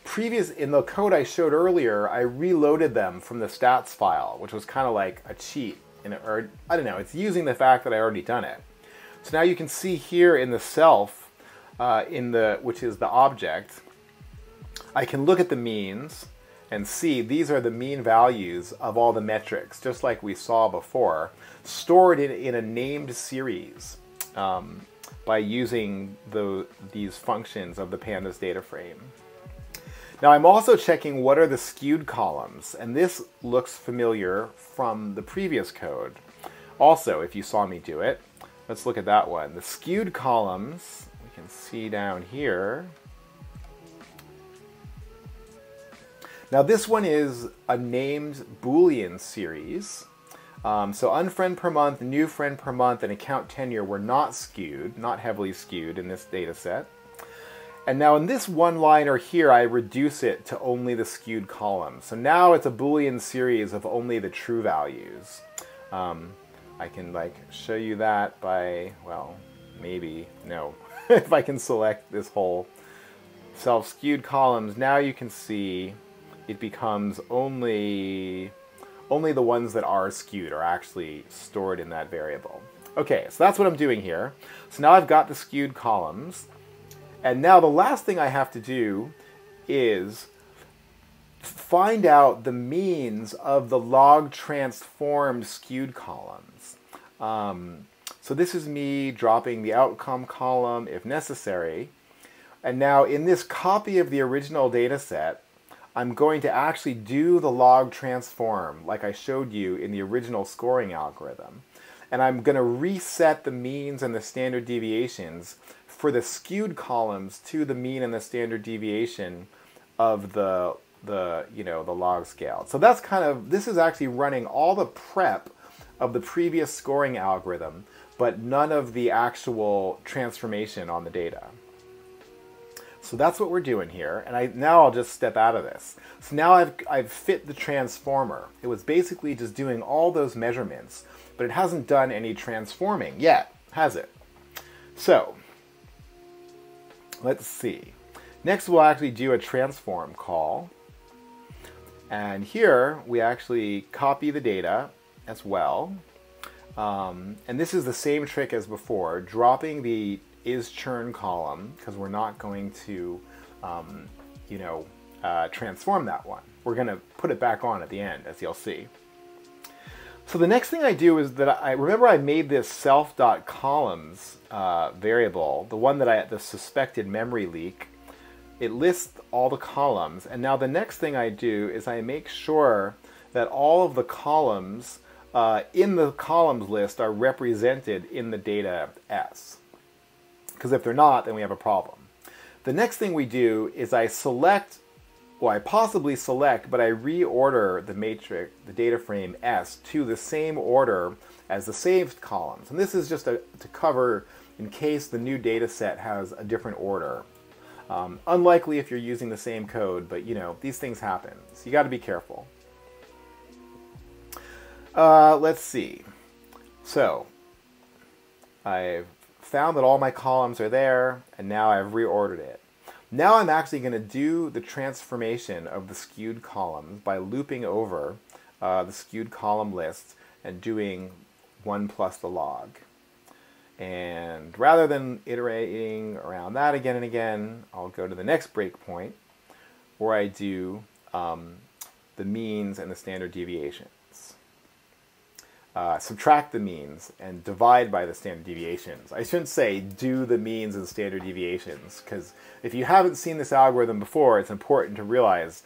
A: previous in the code I showed earlier, I reloaded them from the stats file, which was kind of like a cheat or I don't know, it's using the fact that I already done it. So now you can see here in the self, uh, in the which is the object, I can look at the means and see these are the mean values of all the metrics, just like we saw before, stored in, in a named series um, by using the, these functions of the pandas data frame. Now I'm also checking what are the skewed columns, and this looks familiar from the previous code. Also, if you saw me do it, let's look at that one. The skewed columns, we can see down here. Now this one is a named Boolean series. Um, so unfriend per month, new friend per month, and account tenure were not skewed, not heavily skewed in this data set. And now in this one-liner here, I reduce it to only the skewed column. So now it's a Boolean series of only the true values. Um, I can like show you that by, well, maybe, no. if I can select this whole self-skewed columns, now you can see it becomes only, only the ones that are skewed are actually stored in that variable. Okay, so that's what I'm doing here. So now I've got the skewed columns. And now the last thing I have to do is find out the means of the log transformed skewed columns. Um, so this is me dropping the outcome column if necessary. And now in this copy of the original data set, I'm going to actually do the log transform like I showed you in the original scoring algorithm. And I'm going to reset the means and the standard deviations for the skewed columns to the mean and the standard deviation of the the you know the log scale. So that's kind of this is actually running all the prep of the previous scoring algorithm, but none of the actual transformation on the data. So that's what we're doing here, and I now I'll just step out of this. So now I've I've fit the transformer. It was basically just doing all those measurements, but it hasn't done any transforming yet, has it? So Let's see. Next we'll actually do a transform call. And here we actually copy the data as well. Um, and this is the same trick as before, dropping the is churn column because we're not going to, um, you know, uh, transform that one. We're going to put it back on at the end, as you'll see. So the next thing I do is that I remember I made this self.columns uh, variable, the one that I the suspected memory leak. It lists all the columns, and now the next thing I do is I make sure that all of the columns uh, in the columns list are represented in the data S. Because if they're not, then we have a problem. The next thing we do is I select, well, I possibly select, but I reorder the matrix, the data frame S to the same order as the saved columns. And this is just a, to cover in case the new data set has a different order. Um, unlikely if you're using the same code, but you know, these things happen. So you got to be careful. Uh, let's see. So, I've found that all my columns are there, and now I've reordered it. Now I'm actually going to do the transformation of the skewed columns by looping over uh, the skewed column list and doing 1 plus the log. And rather than iterating around that again and again, I'll go to the next breakpoint where I do um, the means and the standard deviations. Uh, subtract the means and divide by the standard deviations. I shouldn't say do the means and standard deviations because if you haven't seen this algorithm before, it's important to realize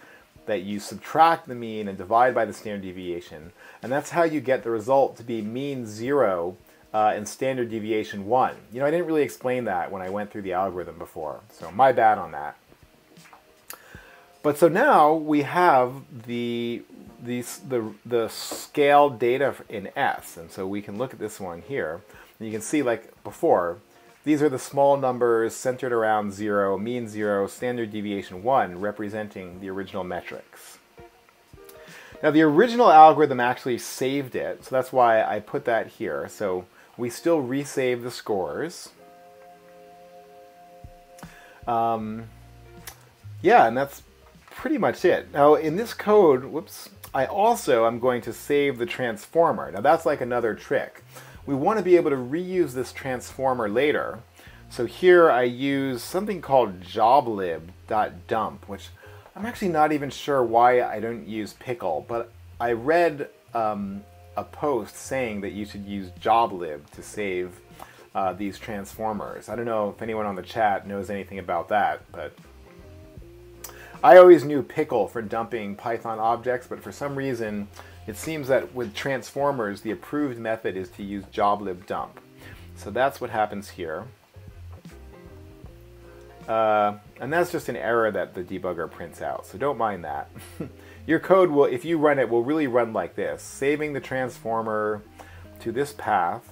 A: that you subtract the mean and divide by the standard deviation, and that's how you get the result to be mean zero uh, and standard deviation one. You know, I didn't really explain that when I went through the algorithm before, so my bad on that. But so now we have the the, the, the scaled data in S. And so we can look at this one here. And you can see, like before, these are the small numbers centered around 0, mean 0, standard deviation 1, representing the original metrics. Now the original algorithm actually saved it, so that's why I put that here. So we still resave the scores. Um, yeah, and that's pretty much it. Now in this code, whoops, I also am going to save the transformer. Now that's like another trick. We want to be able to reuse this transformer later. So here I use something called joblib.dump, which I'm actually not even sure why I don't use pickle, but I read um, a post saying that you should use joblib to save uh, these transformers. I don't know if anyone on the chat knows anything about that, but I always knew pickle for dumping Python objects, but for some reason, it seems that with transformers, the approved method is to use joblib dump. So that's what happens here. Uh, and that's just an error that the debugger prints out, so don't mind that. Your code will, if you run it, will really run like this, saving the transformer to this path,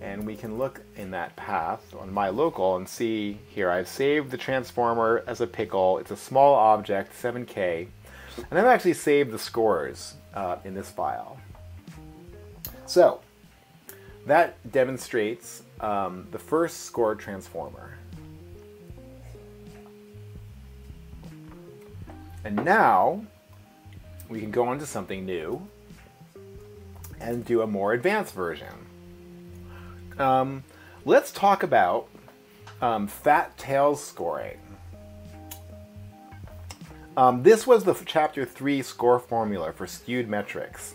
A: and we can look in that path on my local and see here I've saved the transformer as a pickle. It's a small object, 7k, and I've actually saved the scores uh, in this file. So that demonstrates um, the first score transformer. And now we can go on to something new and do a more advanced version. Um, let's talk about um, fat tails scoring. Um, this was the chapter 3 score formula for skewed metrics.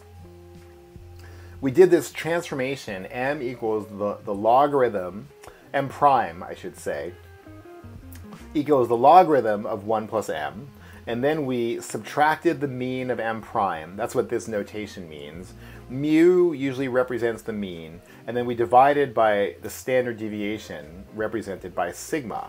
A: We did this transformation, m equals the, the logarithm, m prime, I should say, equals the logarithm of 1 plus m, and then we subtracted the mean of m prime. That's what this notation means. Mu usually represents the mean, and then we divided by the standard deviation represented by sigma.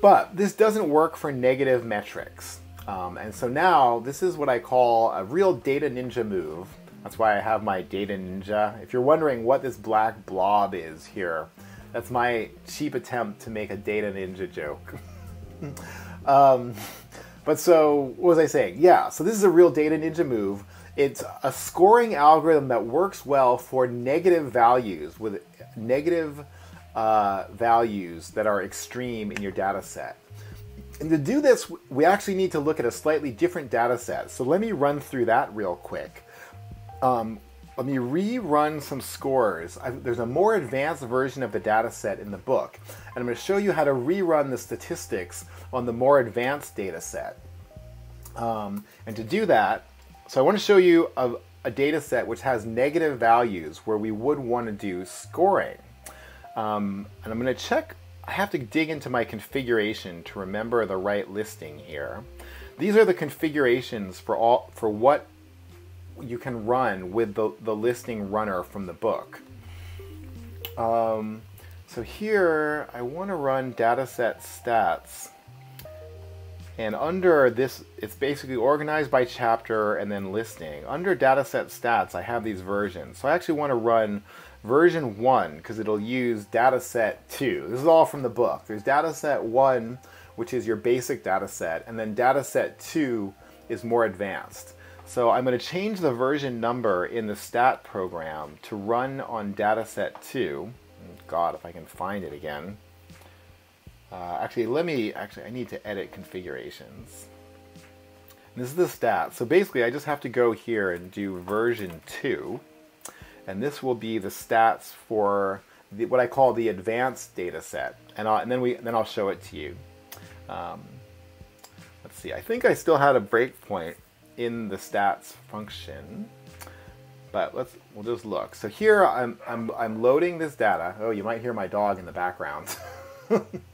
A: But this doesn't work for negative metrics. Um, and so now this is what I call a real data ninja move. That's why I have my data ninja. If you're wondering what this black blob is here, that's my cheap attempt to make a data ninja joke. um, but so, what was I saying? Yeah, so this is a real data ninja move. It's a scoring algorithm that works well for negative values with negative uh, values that are extreme in your data set. And to do this, we actually need to look at a slightly different data set. So let me run through that real quick. Um, let me rerun some scores. I, there's a more advanced version of the data set in the book, and I'm going to show you how to rerun the statistics on the more advanced data set. Um, and to do that, so I want to show you a, a data set which has negative values where we would want to do scoring. Um, and I'm going to check, I have to dig into my configuration to remember the right listing here. These are the configurations for all for what you can run with the, the listing runner from the book. Um, So here I want to run dataset stats. And under this, it's basically organized by chapter and then listing. Under dataset stats, I have these versions. So I actually want to run version 1 because it'll use dataset 2. This is all from the book. There's dataset 1, which is your basic dataset, and then dataset 2 is more advanced. So I'm going to change the version number in the stat program to run on dataset 2. God, if I can find it again. Uh, actually, let me, actually, I need to edit configurations. This is the stat. So basically, I just have to go here and do version 2. And this will be the stats for the, what I call the advanced data set. And, and, then, we, then I'll show it to you. Um, let's see, I think I still had a breakpoint in the stats function. But let's we'll just look. So here I'm I'm I'm loading this data. Oh, you might hear my dog in the background.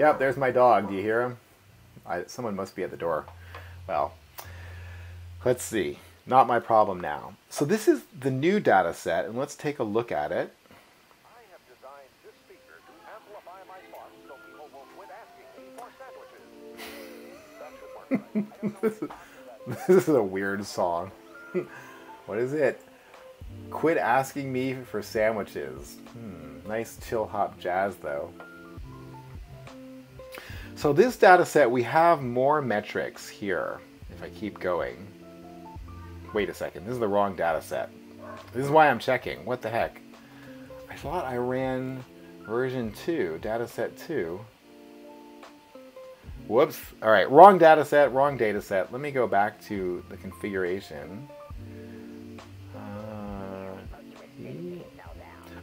A: yep, there's my dog. Do you hear him? I, someone must be at the door. Well, let's see. Not my problem now. So this is the new data set, and let's take a look at it.
C: I have designed this speaker to amplify my thoughts so people will quit asking me for sandwiches. That should work, right?
A: this, is, this is a weird song. what is it? Quit asking me for sandwiches. Hmm, nice chill hop jazz though. So this data set, we have more metrics here. If I keep going. Wait a second, this is the wrong data set. This is why I'm checking. What the heck? I thought I ran version 2, data set 2. Whoops. All right, wrong data set, wrong data set. Let me go back to the configuration. Uh,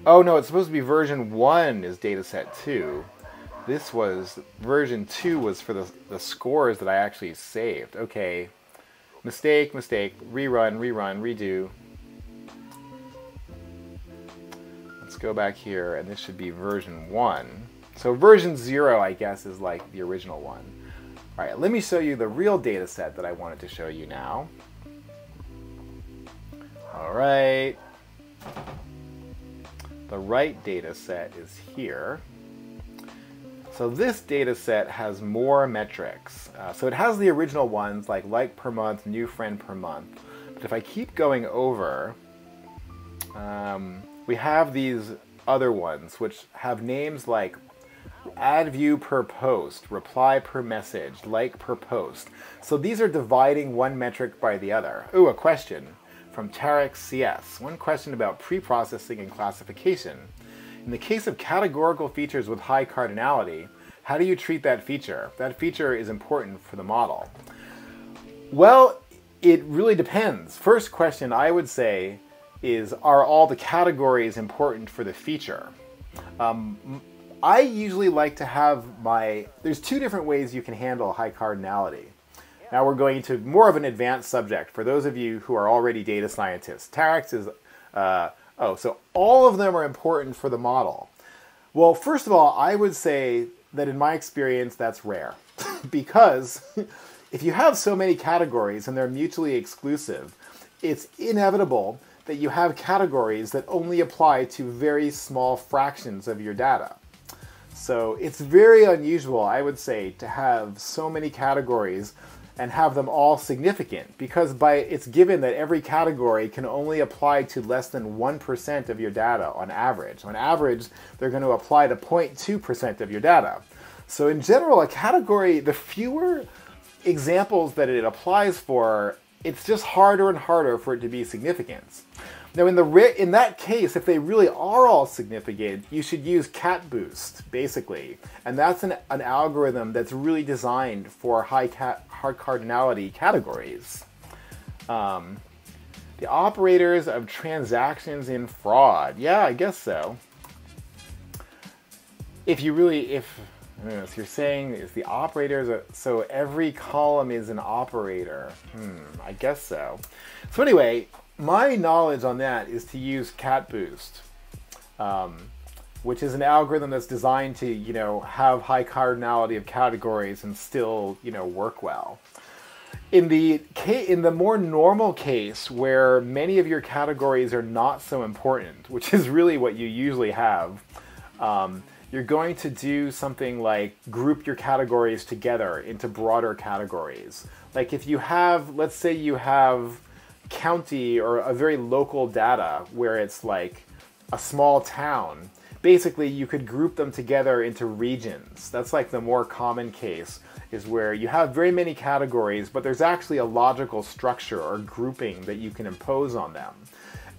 A: oh no, it's supposed to be version 1 is data set 2. This was, version 2 was for the, the scores that I actually saved. Okay, mistake, mistake, rerun, rerun, redo. Let's go back here, and this should be version 1. So version 0, I guess, is like the original one. All right, let me show you the real data set that I wanted to show you now. All right. The right data set is here. So this data set has more metrics. Uh, so it has the original ones like like per month, new friend per month. But if I keep going over, um, we have these other ones which have names like ad view per post, reply per message, like per post. So these are dividing one metric by the other. Ooh, a question from Tarek CS. One question about pre-processing and classification. In the case of categorical features with high cardinality, how do you treat that feature? That feature is important for the model. Well, it really depends. First question I would say is Are all the categories important for the feature? Um, I usually like to have my. There's two different ways you can handle high cardinality. Now we're going to more of an advanced subject for those of you who are already data scientists. Tarex is, uh, oh, so all of them are important for the model. Well, first of all, I would say that in my experience, that's rare because if you have so many categories and they're mutually exclusive, it's inevitable that you have categories that only apply to very small fractions of your data. So it's very unusual, I would say, to have so many categories and have them all significant because by it's given that every category can only apply to less than 1% of your data on average. On average, they're going to apply to 0.2% of your data. So in general, a category, the fewer examples that it applies for, it's just harder and harder for it to be significant. Now, in the in that case, if they really are all significant, you should use CatBoost, basically, and that's an, an algorithm that's really designed for high cat, cardinality categories. Um, the operators of transactions in fraud, yeah, I guess so. If you really, if know, you're saying is the operators, so every column is an operator. Hmm, I guess so. So anyway, my knowledge on that is to use CatBoost, um, which is an algorithm that's designed to, you know, have high cardinality of categories and still, you know, work well. In the in the more normal case where many of your categories are not so important, which is really what you usually have, um, you're going to do something like group your categories together into broader categories. Like if you have, let's say you have county or a very local data where it's like a small town, basically you could group them together into regions. That's like the more common case is where you have very many categories, but there's actually a logical structure or grouping that you can impose on them.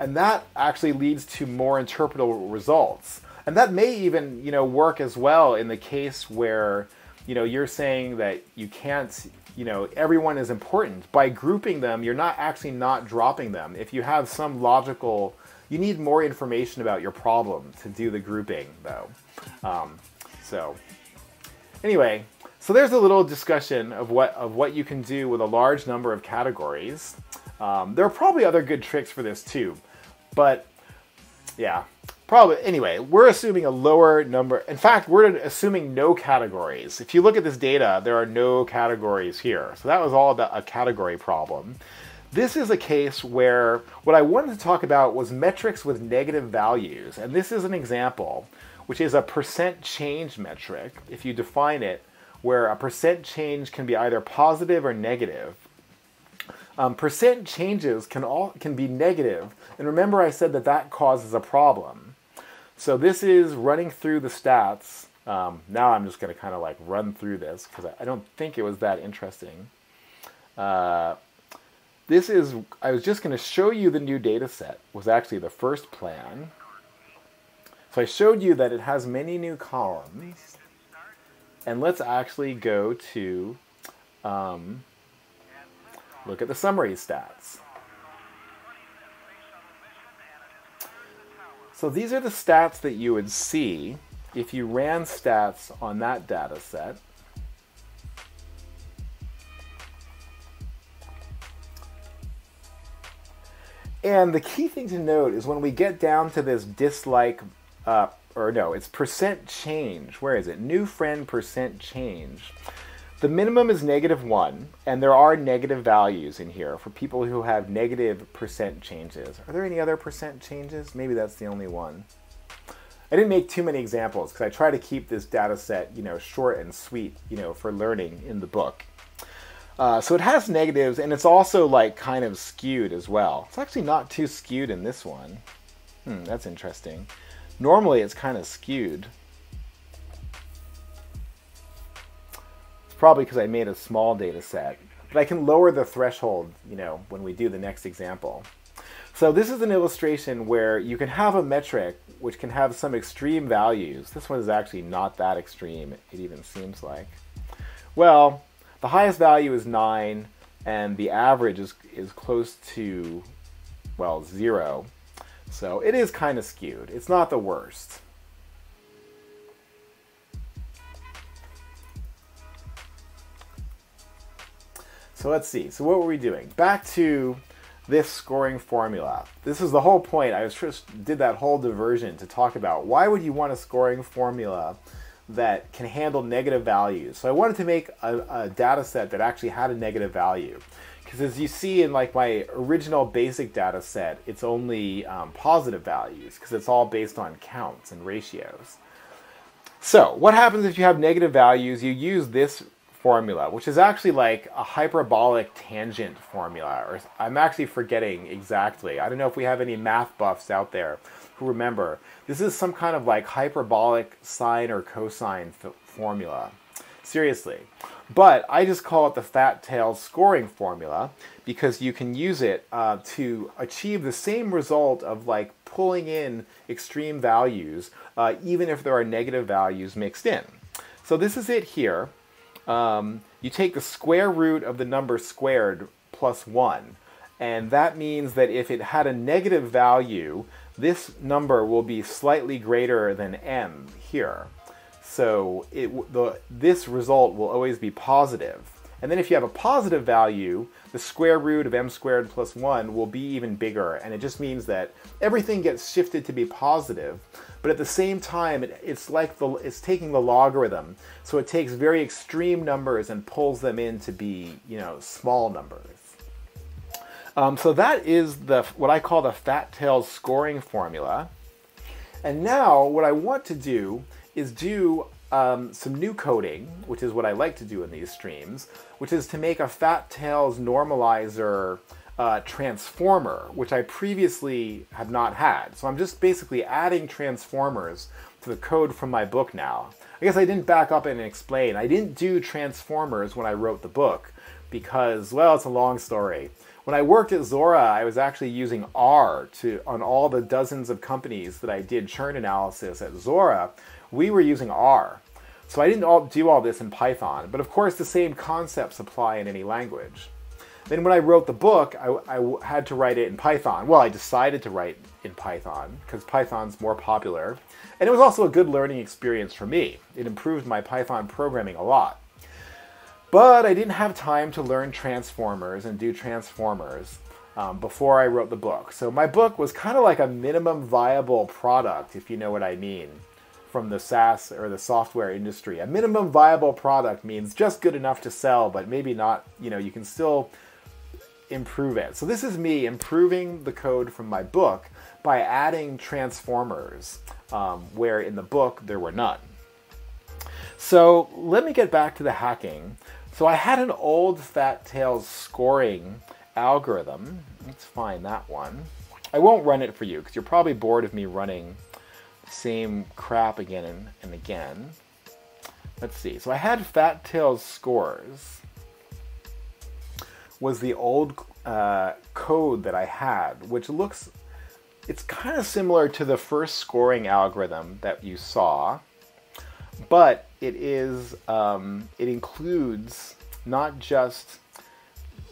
A: And that actually leads to more interpretable results. And that may even, you know, work as well in the case where, you know, you're saying that you can't, you know, everyone is important. By grouping them, you're not actually not dropping them. If you have some logical, you need more information about your problem to do the grouping, though. Um, so, anyway, so there's a little discussion of what of what you can do with a large number of categories. Um, there are probably other good tricks for this too, but yeah, probably. Anyway, we're assuming a lower number. In fact, we're assuming no categories. If you look at this data, there are no categories here. So that was all about a category problem. This is a case where what I wanted to talk about was metrics with negative values. And this is an example, which is a percent change metric. If you define it, where a percent change can be either positive or negative. Um, percent changes can all can be negative, and remember I said that that causes a problem. So this is running through the stats. Um, now I'm just going to kind of like run through this because I, don't think it was that interesting. Uh, this is I was just going to show you the new data set was actually the first plan. So I showed you that it has many new columns and let's actually go to um, look at the summary stats. So these are the stats that you would see if you ran stats on that data set. And the key thing to note is when we get down to this dislike uh, or no, it's percent change. Where is it? New friend percent change. The minimum is negative one, and there are negative values in here for people who have negative percent changes. Are there any other percent changes? Maybe that's the only one. I didn't make too many examples because I try to keep this data set, you know, short and sweet, you know, for learning in the book. Uh, so it has negatives, and it's also like kind of skewed as well. It's actually not too skewed in this one. Hmm, that's interesting. Normally it's kind of skewed. Probably because I made a small data set. But I can lower the threshold, you know, when we do the next example. So this is an illustration where you can have a metric which can have some extreme values. This one is actually not that extreme, it even seems like. Well, the highest value is 9, and the average is, is close to, well, 0. So it is kind of skewed. It's not the worst. So let's see. So what were we doing? Back to this scoring formula. This is the whole point. I was just did that whole diversion to talk about why would you want a scoring formula that can handle negative values. So I wanted to make a, a data set that actually had a negative value because as you see in like my original basic data set, it's only um, positive values because it's all based on counts and ratios. So what happens if you have negative values? You use this formula, which is actually like a hyperbolic tangent formula, or I'm actually forgetting exactly. I don't know if we have any math buffs out there who remember. This is some kind of like hyperbolic sine or cosine formula. Seriously. But I just call it the fat tail scoring formula because you can use it uh, to achieve the same result of like pulling in extreme values, uh, even if there are negative values mixed in. So this is it here. Um, you take the square root of the number squared plus 1. And that means that if it had a negative value, this number will be slightly greater than m here. So it, the, this result will always be positive. And then if you have a positive value, the square root of m squared plus 1 will be even bigger. And it just means that everything gets shifted to be positive. But at the same time, it, it's like the, it's taking the logarithm. So it takes very extreme numbers and pulls them in to be, you know, small numbers. Um, so that is the what I call the fat tail scoring formula. And now what I want to do is do um, some new coding, which is what I like to do in these streams, which is to make a Fat Tails normalizer uh, transformer, which I previously have not had. So I'm just basically adding transformers to the code from my book now. I guess I didn't back up and explain. I didn't do transformers when I wrote the book because, well, it's a long story. When I worked at Zuora, I was actually using R to on all the dozens of companies that I did churn analysis at Zuora. We were using R. So I didn't all do all this in Python, but of course the same concepts apply in any language. Then when I wrote the book, I, I had to write it in Python. Well, I decided to write in Python because Python's more popular. And it was also a good learning experience for me. It improved my Python programming a lot. But I didn't have time to learn transformers and do transformers um, before I wrote the book. So my book was kind of like a minimum viable product, if you know what I mean, from the SaaS or the software industry. A minimum viable product means just good enough to sell, but maybe not, you know, you can still improve it. So this is me improving the code from my book by adding transformers, um, where in the book there were none. So let me get back to the hacking. So I had an old Fat Tails scoring algorithm. Let's find that one. I won't run it for you because you're probably bored of me running same crap again and, again. Let's see. So I had Fat Tails scores was the old uh, code that I had, which looks, it's kind of similar to the first scoring algorithm that you saw, but it is, um, it includes not just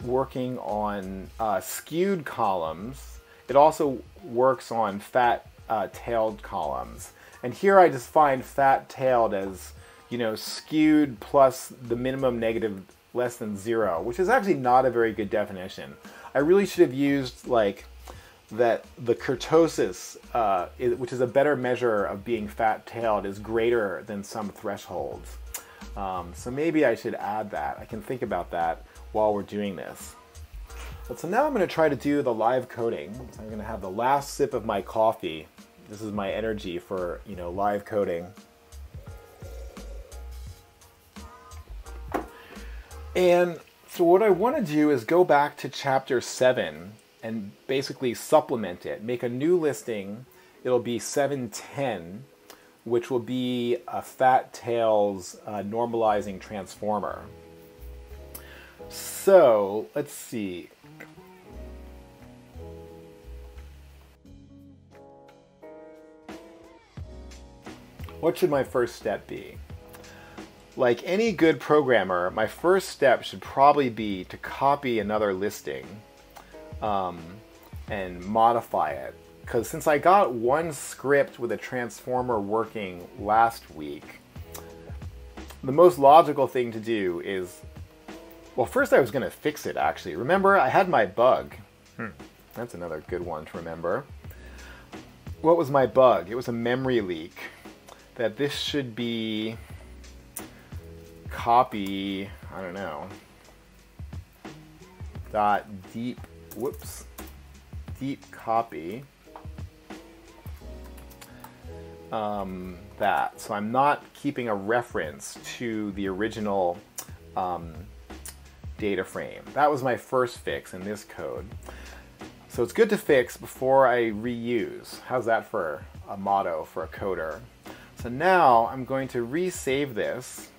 A: working on uh, skewed columns, it also works on fat uh, tailed columns. And here I just find fat tailed as, you know, skewed plus the minimum negative less than zero, which is actually not a very good definition. I really should have used like that the kurtosis, uh, which is a better measure of being fat-tailed, is greater than some thresholds. Um, so maybe I should add that. I can think about that while we're doing this. But so now I'm going to try to do the live coding. I'm going to have the last sip of my coffee. This is my energy for you know live coding. And so what I want to do is go back to chapter 7 and basically supplement it, make a new listing. It'll be 710, which will be a Fat Tails uh, normalizing transformer. So let's see. What should my first step be? like any good programmer, my first step should probably be to copy another listing um, and modify it. Because since I got one script with a transformer working last week, the most logical thing to do is well, first I was going to fix it actually. Remember, I had my bug. Hmm. That's another good one to remember. What was my bug? It was a memory leak. That this should be copy, I don't know, dot deep, whoops, deep copy um, that. So I'm not keeping a reference to the original um, data frame. That was my first fix in this code. So it's good to fix before I reuse. How's that for a motto for a coder? So now I'm going to resave this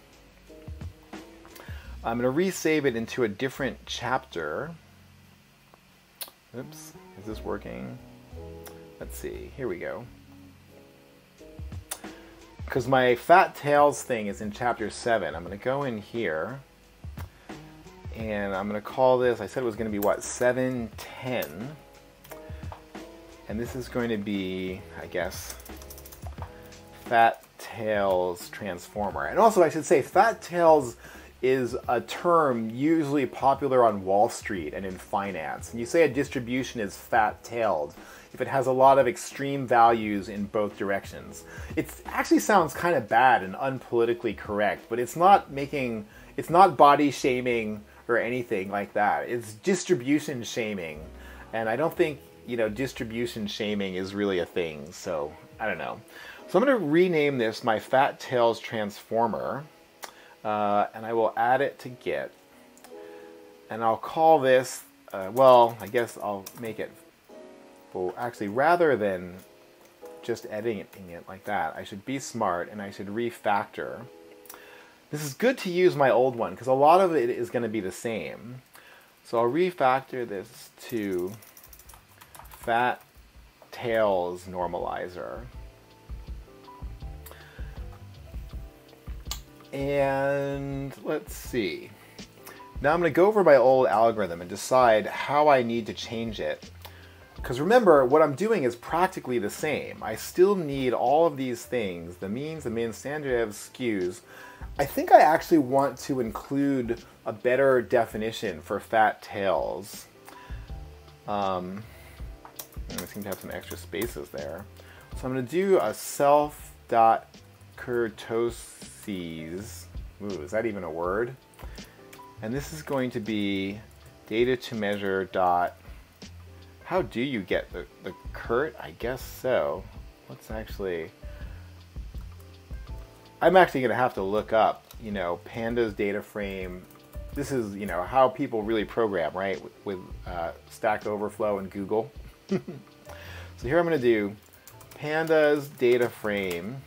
A: I'm going to resave it into a different chapter. Oops, is this working? Let's see, here we go. Because my Fat Tails thing is in chapter 7. I'm going to go in here and I'm going to call this, I said it was going to be what, 710. And this is going to be, I guess, Fat Tails Transformer. And also, I should say, Fat Tails is a term usually popular on Wall Street and in finance. And you say a distribution is fat tailed if it has a lot of extreme values in both directions. It actually sounds kind of bad and unpolitically correct, but it's not making, it's not body shaming or anything like that. It's distribution shaming. And I don't think, you know, distribution shaming is really a thing. So I don't know. So I'm going to rename this my Fat Tails Transformer, uh, and I will add it to Git. And I'll call this, uh, well, I guess I'll make it, well, actually, rather than just editing it like that, I should be smart and I should refactor. This is good to use my old one because a lot of it is going to be the same. So I'll refactor this to Fat Tails Normalizer. And let's see. Now I'm going to go over my old algorithm and decide how I need to change it. Because remember, what I'm doing is practically the same. I still need all of these things, the means, the min, standard dev, skews. I think I actually want to include a better definition for fat tails. Um, I seem to have some extra spaces there. So I'm going to do a self dot kurtosis. Ooh, is that even a word? And this is going to be data to measure dot. How do you get the, the curt? I guess so. Let's actually. I'm actually going to have to look up, you know, pandas data frame. This is, you know, how people really program, right? With, with uh, Stack Overflow and Google. so here I'm going to do pandas data frame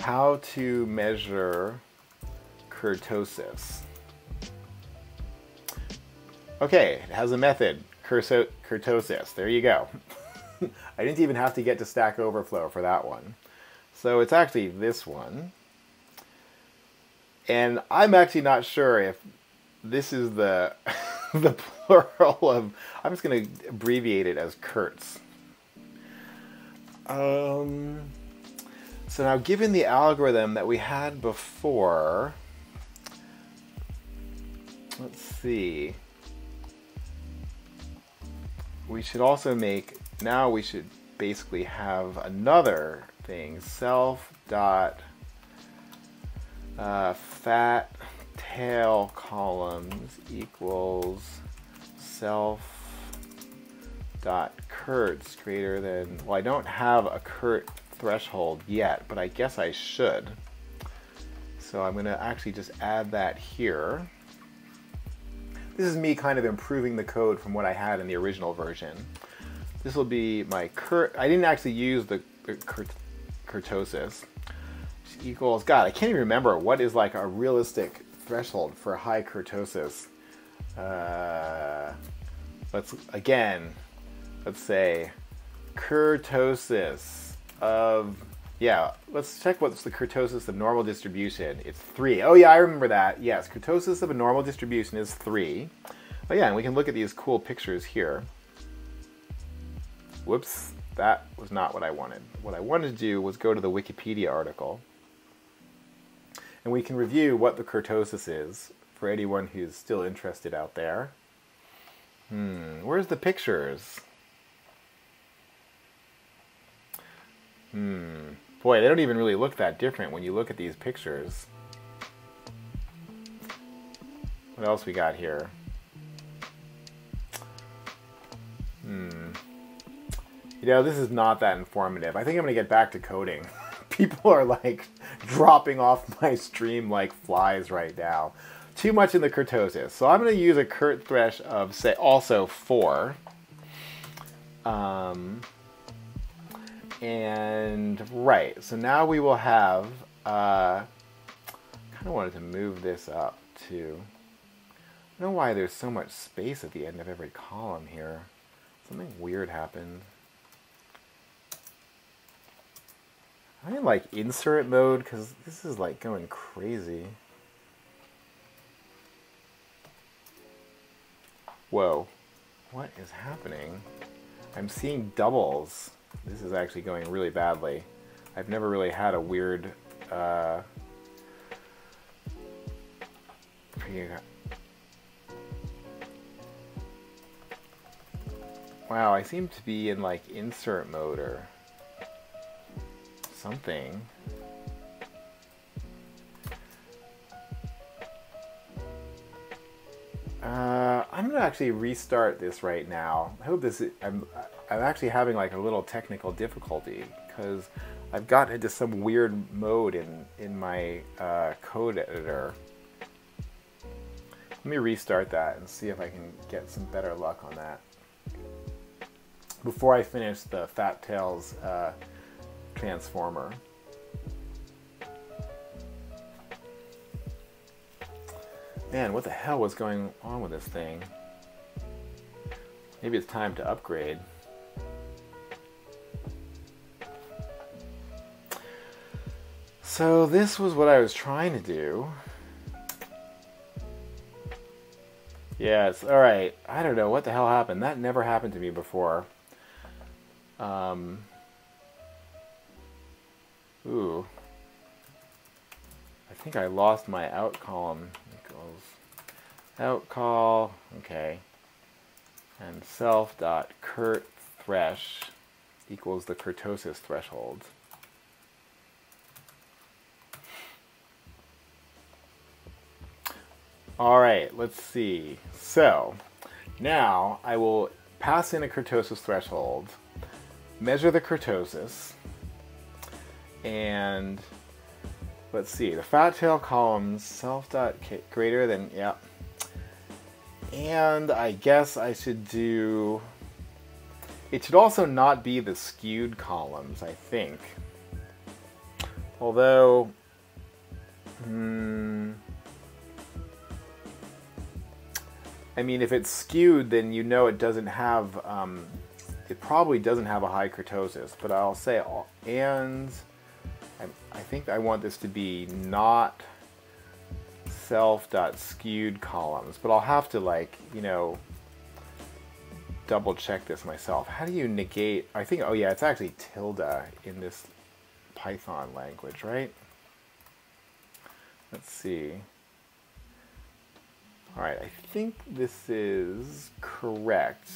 A: how to measure kurtosis. Okay, it has a method, kurtosis. There you go. I didn't even have to get to Stack Overflow for that one. So it's actually this one. And I'm actually not sure if this is the the plural of I'm just going to abbreviate it as kurtz. Um so now given the algorithm that we had before, let's see. We should also make, now we should basically have another thing, self dot uh, fat tail columns equals self dot kurtz greater than, well I don't have a curt threshold yet, but I guess I should. So I'm going to actually just add that here. This is me kind of improving the code from what I had in the original version. This will be my curt. I didn't actually use the, kurtosis. Equals, God, I can't even remember what is like a realistic threshold for high kurtosis. Uh, let's, again, let's say kurtosis of yeah, let's check what's the kurtosis of normal distribution. It's three. Oh yeah, I remember that. Yes, kurtosis of a normal distribution is three. Oh yeah, and we can look at these cool pictures here. Whoops, that was not what I wanted. What I wanted to do was go to the Wikipedia article. And we can review what the kurtosis is for anyone who's still interested out there. Hmm, where's the pictures? Hmm. Boy, they don't even really look that different when you look at these pictures. What else we got here? Hmm. You know, this is not that informative. I think I'm going to get back to coding. People are like dropping off my stream like flies right now. Too much in the kurtosis. So I'm going to use a curt thresh of, say, also 4. Um, and right, so now we will have, uh, kind of wanted to move this up to, I don't know why there's so much space at the end of every column here. Something weird happened. In like insert mode because this is like going crazy. Whoa, what is happening? I'm seeing doubles. This is actually going really badly. I've never really had a weird uh, Wow, I seem to be in like insert mode or something. Uh, I'm gonna actually restart this right now. I hope this. Is, I'm I'm actually having like a little technical difficulty because I've gotten into some weird mode in in my uh, code editor. Let me restart that and see if I can get some better luck on that before I finish the Fat Tails uh, transformer. Man, what the hell was going on with this thing? Maybe it's time to upgrade. So this was what I was trying to do. Yes, alright. I don't know what the hell happened. That never happened to me before. Um, ooh. I think I lost my out column. Goes out call, okay. And self dot curt thresh equals the kurtosis threshold. All right, let's see. So now I will pass in a kurtosis threshold, measure the kurtosis, and let's see, the fat tail columns self dot greater than, yeah. And I guess I should do, it should also not be the skewed columns, I think. Although, hmm, I mean, if it's skewed, then you know it doesn't have, um, it probably doesn't have a high kurtosis, but I'll say, and I, I think I want this to be not self.skewed columns, but I'll have to like, you know, double check this myself. How do you negate, I think, oh yeah, it's actually tilde in this Python language, right? Let's see. All right, I think this is correct.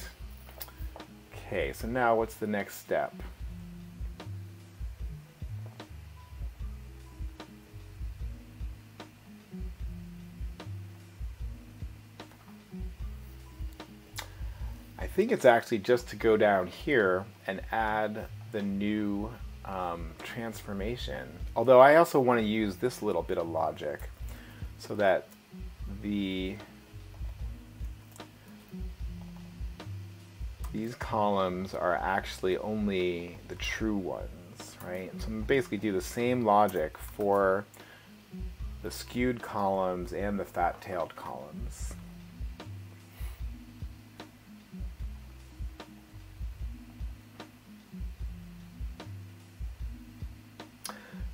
A: Okay, so now what's the next step? I think it's actually just to go down here and add the new um, transformation. Although I also want to use this little bit of logic so that the these columns are actually only the true ones, right? So I'm basically do the same logic for the skewed columns and the fat-tailed columns.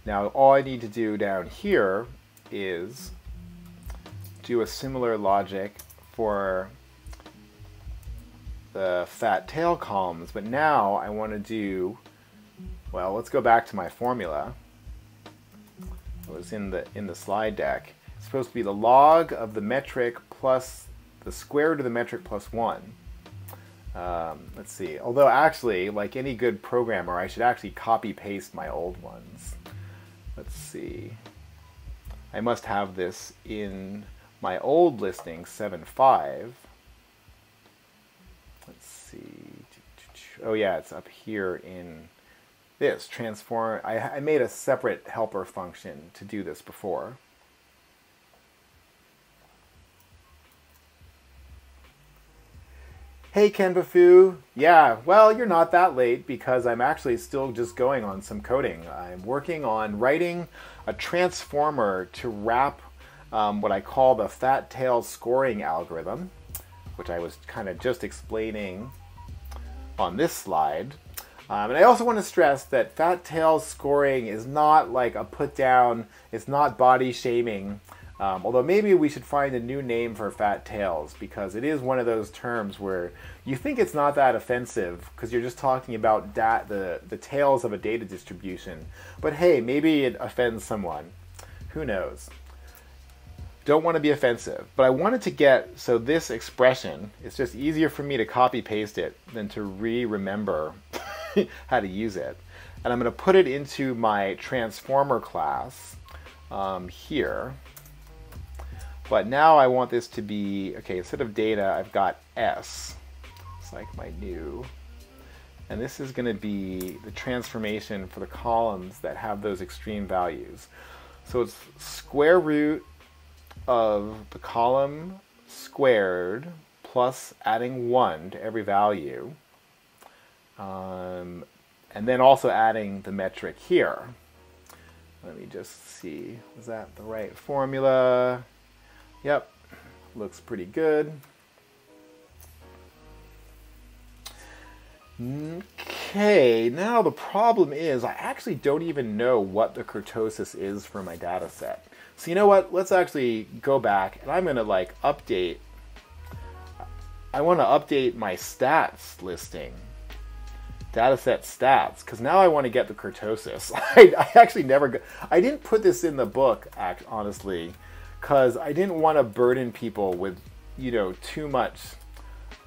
A: Now all I need to do down here is do a similar logic for the fat tail columns, but now I want to do, well, let's go back to my formula. It was in the, in the slide deck. It's supposed to be the log of the metric plus the square root of the metric plus 1. Um, let's see. Although actually, like any good programmer, I should actually copy paste my old ones. Let's see. I must have this in my old listing 7.5 see. Oh yeah, it's up here in this transform. I, I made a separate helper function to do this before. Hey Ken Bafu. yeah, well, you're not that late because I'm actually still just going on some coding. I'm working on writing a transformer to wrap um, what I call the fat tail scoring algorithm which I was kind of just explaining on this slide. Um, and I also want to stress that fat tail scoring is not like a put down, it's not body shaming. Um, although maybe we should find a new name for fat tails because it is one of those terms where you think it's not that offensive because you're just talking about the, the tails of a data distribution. But hey, maybe it offends someone. Who knows? Don't want to be offensive, but I wanted to get so this expression, it's just easier for me to copy paste it than to re remember how to use it. And I'm going to put it into my transformer class um, here. But now I want this to be, okay, instead of data, I've got S. It's like my new. And this is going to be the transformation for the columns that have those extreme values. So it's square root of the column squared plus adding 1 to every value. Um, and then also adding the metric here. Let me just see, is that the right formula? Yep, looks pretty good. Okay, now the problem is I actually don't even know what the kurtosis is for my data set. So you know what, let's actually go back and I'm gonna like update, I wanna update my stats listing dataset stats because now I want to get the kurtosis. I, I actually never, got, I didn't put this in the book, act, honestly, because I didn't want to burden people with, you know, too much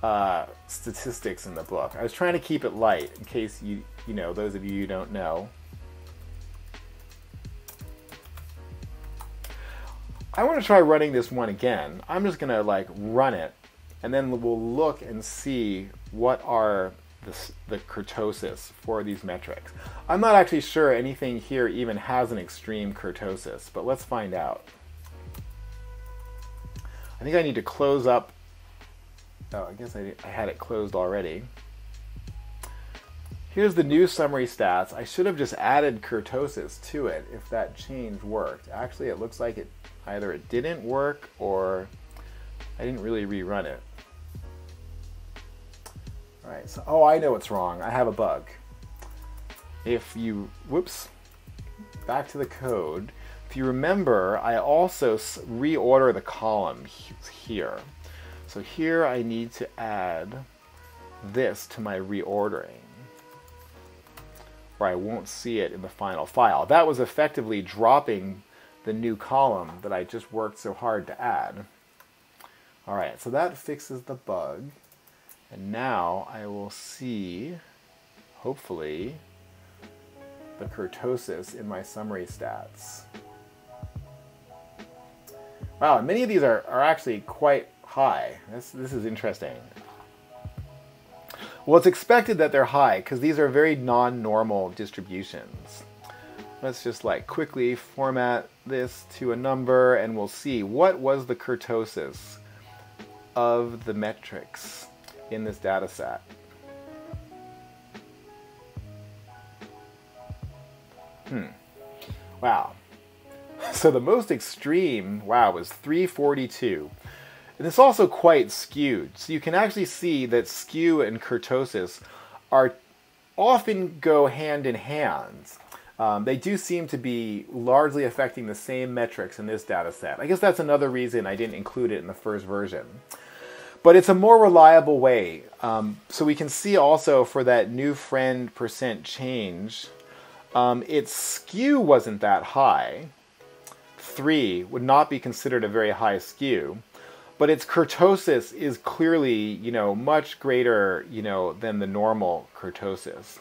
A: uh, statistics in the book. I was trying to keep it light in case you, you know, those of you who don't know. I want to try running this one again. I'm just going to like run it and then we'll look and see what are the, the kurtosis for these metrics. I'm not actually sure anything here even has an extreme kurtosis, but let's find out. I think I need to close up. Oh, I guess I, I had it closed already. Here's the new summary stats. I should have just added kurtosis to it if that change worked. Actually, it looks like it either it didn't work or I didn't really rerun it. All right, so, oh, I know what's wrong. I have a bug. If you, whoops, back to the code. If you remember, I also reorder the column here. So here I need to add this to my reordering or I won't see it in the final file. That was effectively dropping the new column that I just worked so hard to add. All right, so that fixes the bug. And now I will see, hopefully, the kurtosis in my summary stats. Wow, many of these are, are actually quite high. This, this is interesting. Well, it's expected that they're high because these are very non-normal distributions. Let's just like quickly format this to a number and we'll see what was the kurtosis of the metrics in this data set. Hmm. Wow. So the most extreme, wow, was 342. And it's also quite skewed. So you can actually see that skew and kurtosis are often go hand in hand. Um, they do seem to be largely affecting the same metrics in this data set. I guess that's another reason I didn't include it in the first version. But it's a more reliable way. Um, so we can see also for that new friend percent change, um, its skew wasn't that high. Three would not be considered a very high skew but its kurtosis is clearly, you know, much greater, you know, than the normal kurtosis.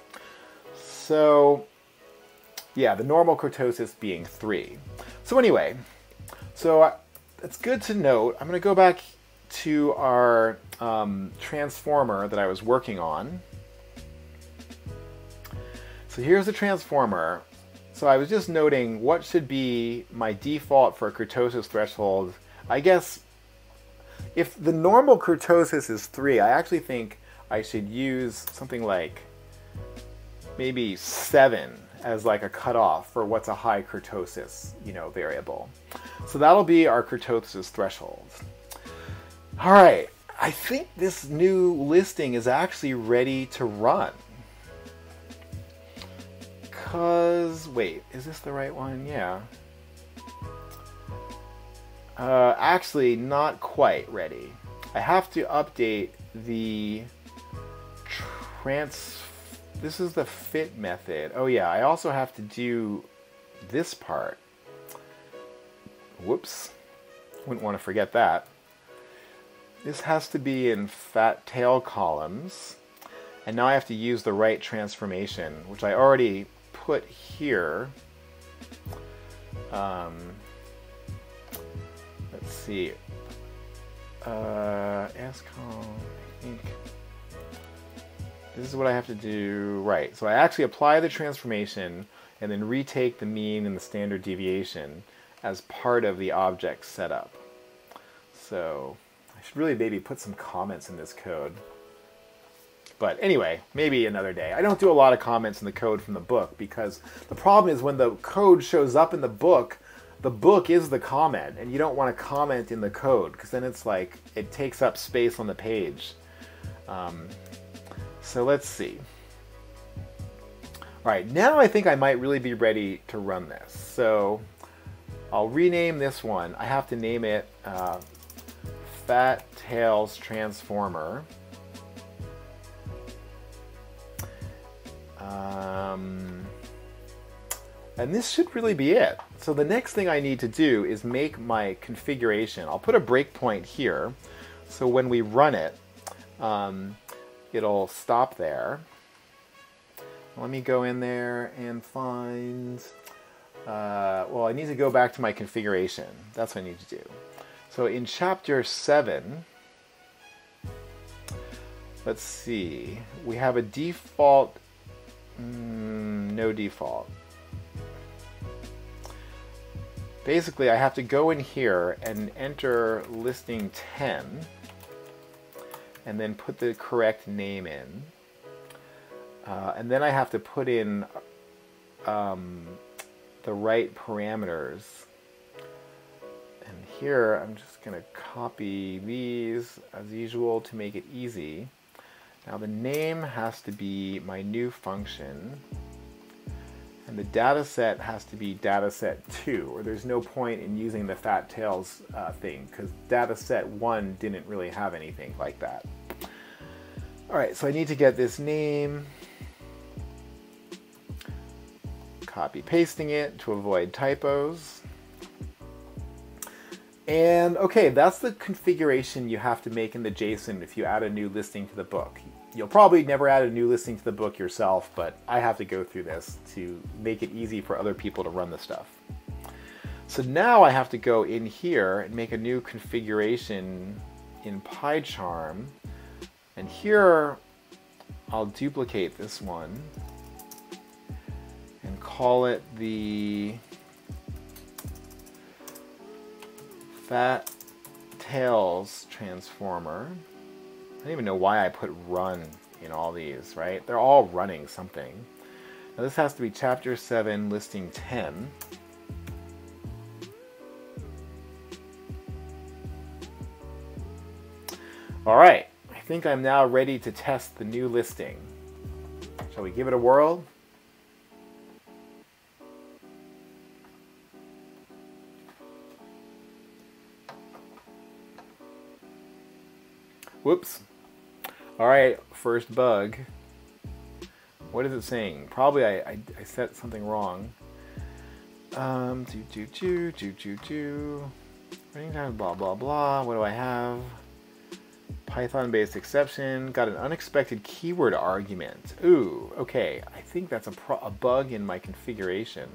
A: So, yeah, the normal kurtosis being three. So anyway, so uh, it's good to note. I'm going to go back to our um, transformer that I was working on. So here's the transformer. So I was just noting what should be my default for a kurtosis threshold. I guess if the normal kurtosis is 3, I actually think I should use something like maybe 7 as like a cutoff for what's a high kurtosis, you know, variable. So that'll be our kurtosis threshold. All right, I think this new listing is actually ready to run. Cause, wait, is this the right one? Yeah. Uh, actually, not quite ready. I have to update the trans. This is the fit method. Oh yeah, I also have to do this part. Whoops. Wouldn't want to forget that. This has to be in fat tail columns. And now I have to use the right transformation, which I already put here. Um, let's see. Uh, ASCOM, I think. This is what I have to do. Right. So I actually apply the transformation and then retake the mean and the standard deviation as part of the object setup. So I should really maybe put some comments in this code. But anyway, maybe another day. I don't do a lot of comments in the code from the book because the problem is when the code shows up in the book, the book is the comment, and you don't want to comment in the code because then it's like it takes up space on the page. Um, so let's see. All right, now I think I might really be ready to run this. So I'll rename this one. I have to name it uh, Fat Tails Transformer. Um, and this should really be it. So the next thing I need to do is make my configuration. I'll put a breakpoint here. So when we run it, um, it'll stop there. Let me go in there and find, uh, well, I need to go back to my configuration. That's what I need to do. So in chapter 7, let's see, we have a default, mm, no default. Basically, I have to go in here and enter listing 10 and then put the correct name in. Uh, and then I have to put in um, the right parameters. And here I'm just going to copy these as usual to make it easy. Now the name has to be my new function. And the data set has to be data set 2, or there's no point in using the fat tails uh, thing, because data set 1 didn't really have anything like that. Alright, so I need to get this name, copy pasting it to avoid typos. And okay, that's the configuration you have to make in the JSON if you add a new listing to the book. You'll probably never add a new listing to the book yourself, but I have to go through this to make it easy for other people to run the stuff. So now I have to go in here and make a new configuration in PyCharm. And here I'll duplicate this one and call it the Fat Tails transformer. I don't even know why I put run in all these, right? They're all running something. Now this has to be chapter 7, listing 10. All right, think I'm now ready to test the new listing. Shall we give it a whirl? Whoops. All right, first bug. What is it saying? Probably I, I, I set something wrong. Um, do, do, do, do, do, do. Time, blah, blah, blah. What do I have? Python-based exception. Got an unexpected keyword argument. Ooh, okay. I think that's a, a bug in my configuration.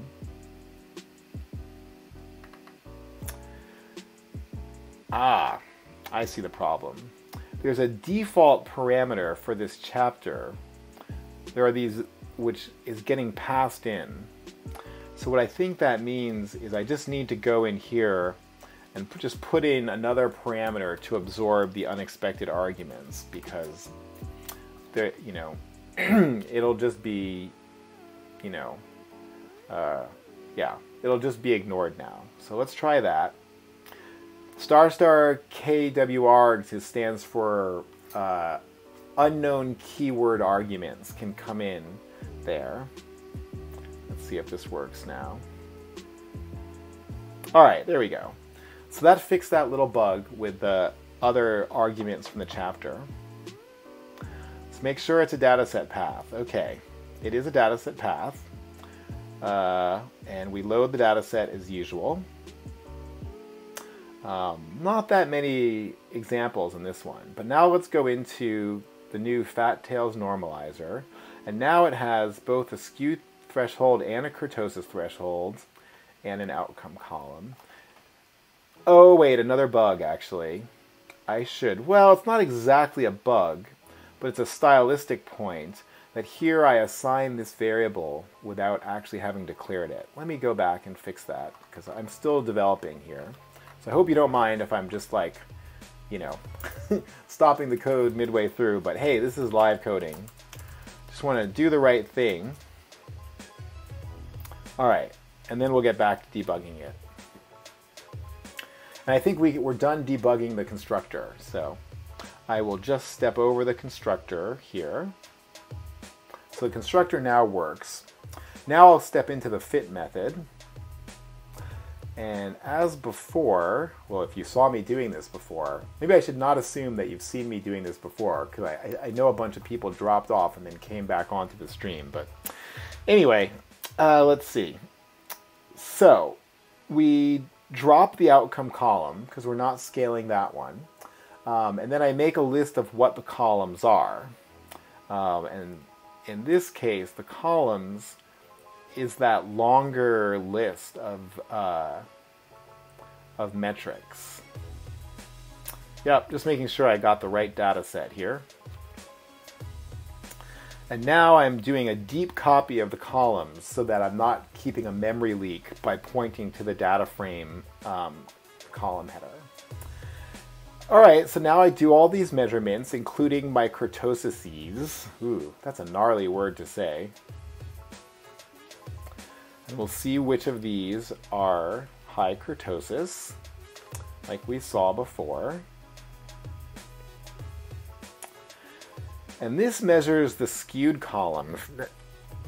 A: Ah, I see the problem there's a default parameter for this chapter. There are these which is getting passed in. So what I think that means is I just need to go in here and just put in another parameter to absorb the unexpected arguments because there, you know, it'll just be, you know, uh, yeah, it'll just be ignored now. So let's try that. Star Star KWR stands for uh, unknown keyword arguments can come in there. Let's see if this works now. All right, there we go. So that fixed that little bug with the other arguments from the chapter. Let's make sure it's a dataset path. Okay, it is a dataset path. Uh, and we load the dataset as usual. Um, not that many examples in this one, but now let's go into the new Fat Tails normalizer. And now it has both a skew threshold and a kurtosis threshold and an outcome column. Oh, wait, another bug, actually. I should. Well, it's not exactly a bug, but it's a stylistic point that here I assign this variable without actually having declared it. Let me go back and fix that, because I'm still developing here. So I hope you don't mind if I'm just like, you know, stopping the code midway through, but hey, this is live coding. Just want to do the right thing. All right, and then we'll get back to debugging it. And I think we, we're done debugging the constructor, so I will just step over the constructor here. So the constructor now works. Now I'll step into the fit method. And as before, well, if you saw me doing this before, maybe I should not assume that you've seen me doing this before, because I, I know a bunch of people dropped off and then came back onto the stream. But anyway, uh, let's see. So we drop the outcome column because we're not scaling that one. Um, and then I make a list of what the columns are. Um, and in this case, the columns is that longer list of, uh, of metrics. Yep, just making sure I got the right data set here. And now I'm doing a deep copy of the columns so that I'm not keeping a memory leak by pointing to the data frame um, column header. All right, so now I do all these measurements, including my kurtoses. Ooh, that's a gnarly word to say. And we'll see which of these are high kurtosis, like we saw before. And this measures the skewed column.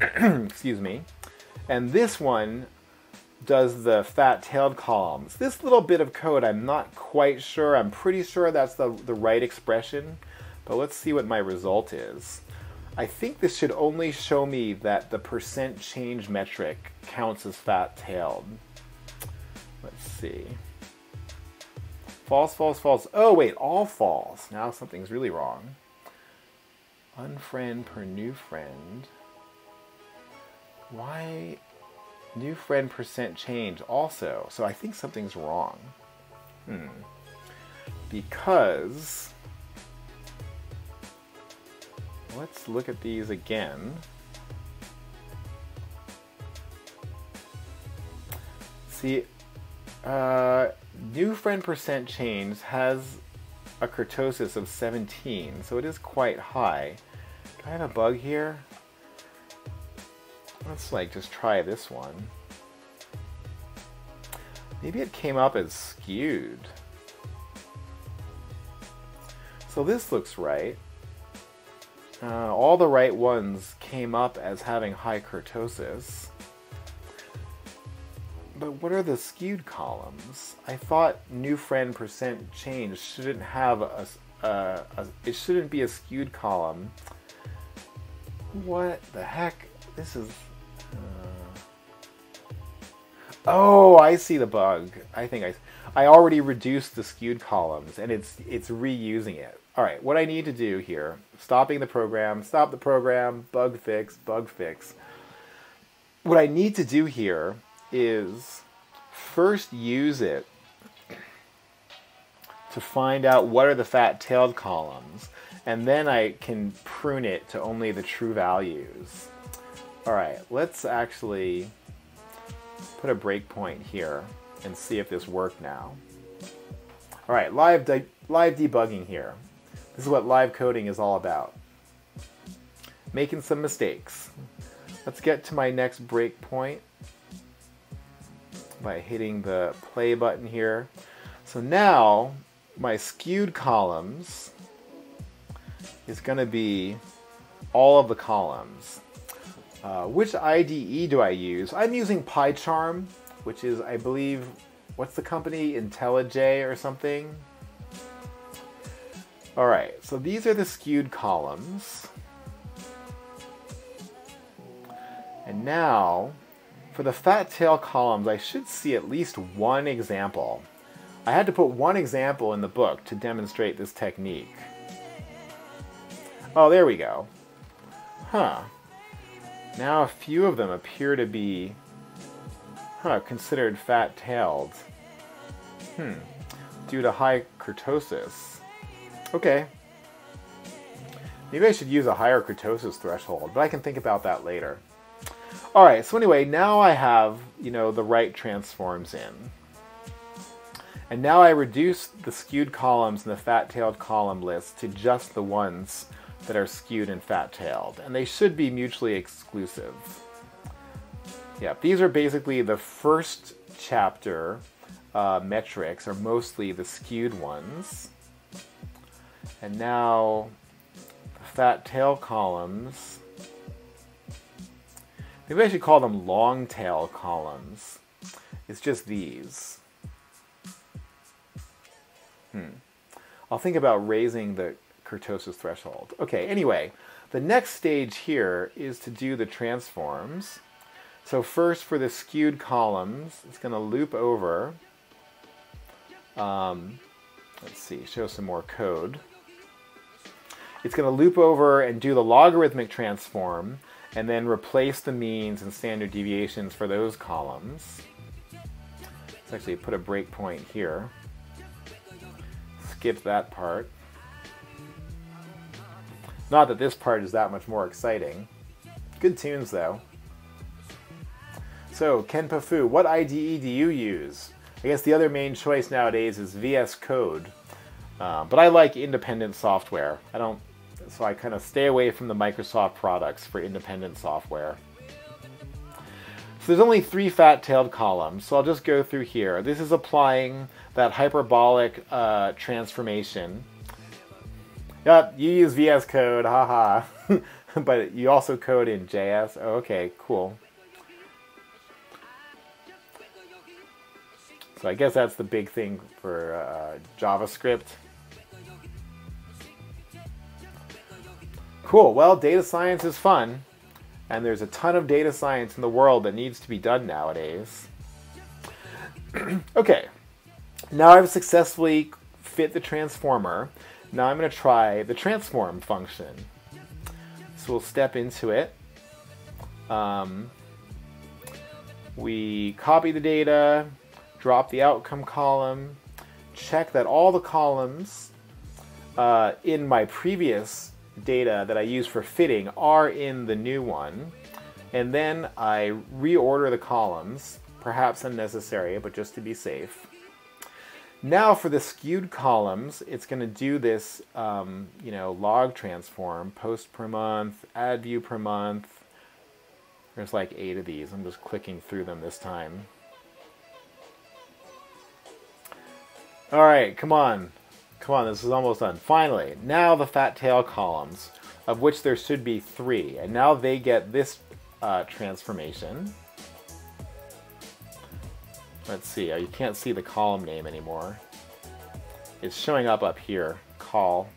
A: Excuse me. And this one does the fat-tailed columns. This little bit of code, I'm not quite sure. I'm pretty sure that's the, the right expression, but let's see what my result is. I think this should only show me that the percent change metric counts as fat-tailed. Let's see. False, false, false. Oh, wait, all false. Now something's really wrong. Unfriend per new friend. Why new friend percent change also? So I think something's wrong. Hmm. Because let's look at these again. See, uh, new friend percent change has a kurtosis of 17, so it is quite high. Do I have a bug here? Let's like just try this one. Maybe it came up as skewed. So this looks right. Uh, all the right ones came up as having high kurtosis. But what are the skewed columns? I thought new friend percent change shouldn't have a, a, a, it shouldn't be a skewed column. What the heck? This is. Uh... Oh, I see the bug. I think I, I already reduced the skewed columns, and it's it's reusing it. All right, what I need to do here: stopping the program, stop the program, bug fix, bug fix. What I need to do here is first use it to find out what are the fat-tailed columns, and then I can prune it to only the true values. All right, let's actually put a breakpoint here and see if this worked now. All right, live, de live debugging here. This is what live coding is all about. Making some mistakes. Let's get to my next breakpoint by hitting the play button here. So now my skewed columns is going to be all of the columns. Uh, which IDE do I use? I'm using PyCharm, which is, I believe, what's the company? IntelliJ or something? All right, so these are the skewed columns. And now for the fat tail columns, I should see at least one example. I had to put one example in the book to demonstrate this technique. Oh, there we go. Huh. Now a few of them appear to be huh, considered fat-tailed. Hmm. Due to high kurtosis. Okay. Maybe I should use a higher kurtosis threshold, but I can think about that later. All right, so anyway, now I have, you know, the right transforms in. And now I reduce the skewed columns in the fat-tailed column list to just the ones that are skewed and fat-tailed. And they should be mutually exclusive. Yeah, these are basically the first chapter uh, metrics are mostly the skewed ones. And now the fat tail columns. Maybe I should call them long tail columns. It's just these. Hmm. I'll think about raising the kurtosis threshold. Okay, anyway, the next stage here is to do the transforms. So first for the skewed columns, it's going to loop over. Um, let's see, show some more code. It's going to loop over and do the logarithmic transform and then replace the means and standard deviations for those columns. Let's actually put a breakpoint here. Skip that part. Not that this part is that much more exciting. Good tunes though. So, Kenpa Fu, what IDE do you use? I guess the other main choice nowadays is VS Code. Uh, but I like independent software. I don't, so I kind of stay away from the Microsoft products for independent software. So there's only three fat-tailed columns, so I'll just go through here. This is applying that hyperbolic uh, transformation. Yep, you use VS Code, haha. but you also code in JS. Oh, okay, cool. So I guess that's the big thing for uh, JavaScript. Cool. Well, data science is fun, and there's a ton of data science in the world that needs to be done nowadays. okay. Now I've successfully fit the transformer. Now I'm going to try the transform function. So we'll step into it. Um, we copy the data, drop the outcome column, check that all the columns uh, in my previous data that I used for fitting are in the new one, and then I reorder the columns, perhaps unnecessary, but just to be safe. Now for the skewed columns, it's going to do this, um, you know, log transform, post per month, add view per month. There's like eight of these. I'm just clicking through them this time. All right, come on. Come on, this is almost done. Finally, now the fat tail columns, of which there should be three. And now they get this uh, transformation. Let's see, uh, you can't see the column name anymore. It's showing up up here, call.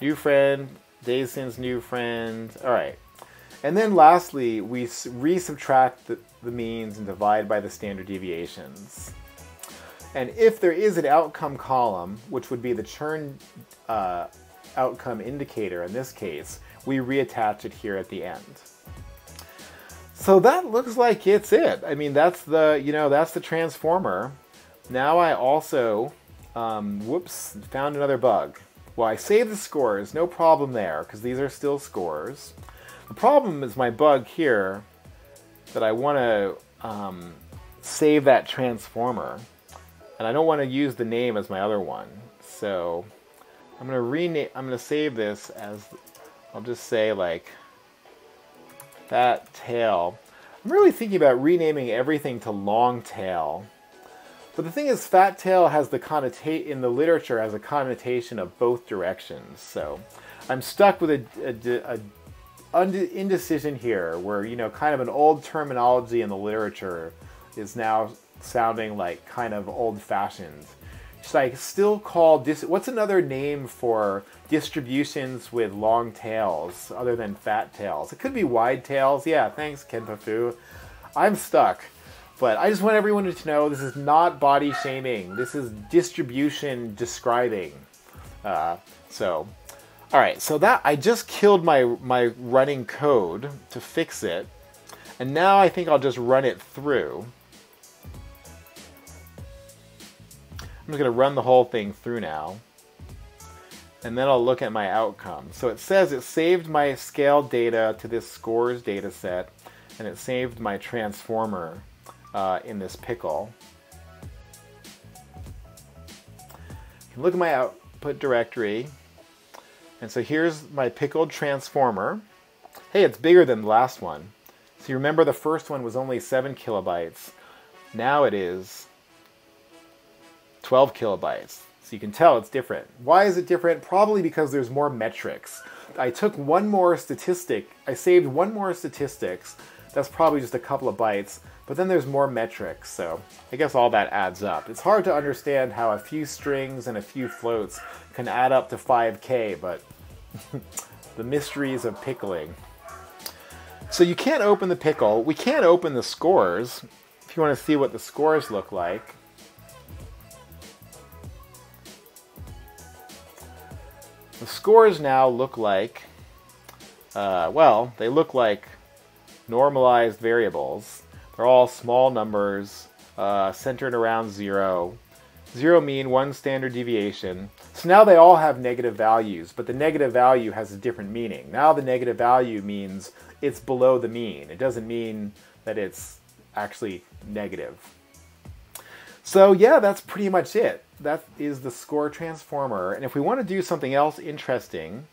A: New friend, days since new friend. All right. And then lastly, we resubtract the, the means and divide by the standard deviations. And if there is an outcome column, which would be the churn uh, outcome indicator in this case, we reattach it here at the end. So that looks like it's it. I mean, that's the, you know, that's the transformer. Now I also, um, whoops, found another bug. Well, I saved the scores, no problem there, because these are still scores. The problem is my bug here that I want to um, save that transformer. And I don't want to use the name as my other one. So I'm going to rename, I'm going to save this as, I'll just say like, fat tail. I'm really thinking about renaming everything to long tail. But the thing is, fat tail has the connotate in the literature has a connotation of both directions. So I'm stuck with a, a, a indecision here, where you know, kind of an old terminology in the literature is now sounding like kind of old-fashioned. Should I still call? What's another name for distributions with long tails other than fat tails? It could be wide tails. Yeah, thanks, Kenpafu. I'm stuck. But I just want everyone to know this is not body shaming. This is distribution describing. Uh, so, all right. So that I just killed my my running code to fix it, and now I think I'll just run it through. Just going to run the whole thing through now. And then I'll look at my outcome. So it says it saved my scale data to this scores data set, and it saved my transformer uh, in this pickle. Look at my output directory. And so here's my pickled transformer. Hey, it's bigger than the last one. So you remember the first one was only 7 kilobytes. Now it is 12 kilobytes. So you can tell it's different. Why is it different? Probably because there's more metrics. I took one more statistic, I saved one more statistics. That's probably just a couple of bytes, but then there's more metrics, so I guess all that adds up. It's hard to understand how a few strings and a few floats can add up to 5k, but the mysteries of pickling. So you can't open the pickle. We can't open the scores. If you want to see what the scores look like, The scores now look like, uh, well, they look like normalized variables. They're all small numbers uh, centered around zero. Zero mean, one standard deviation. So now they all have negative values, but the negative value has a different meaning. Now the negative value means it's below the mean. It doesn't mean that it's actually negative. So yeah, that's pretty much it. That is the score transformer. And if we want to do something else interesting,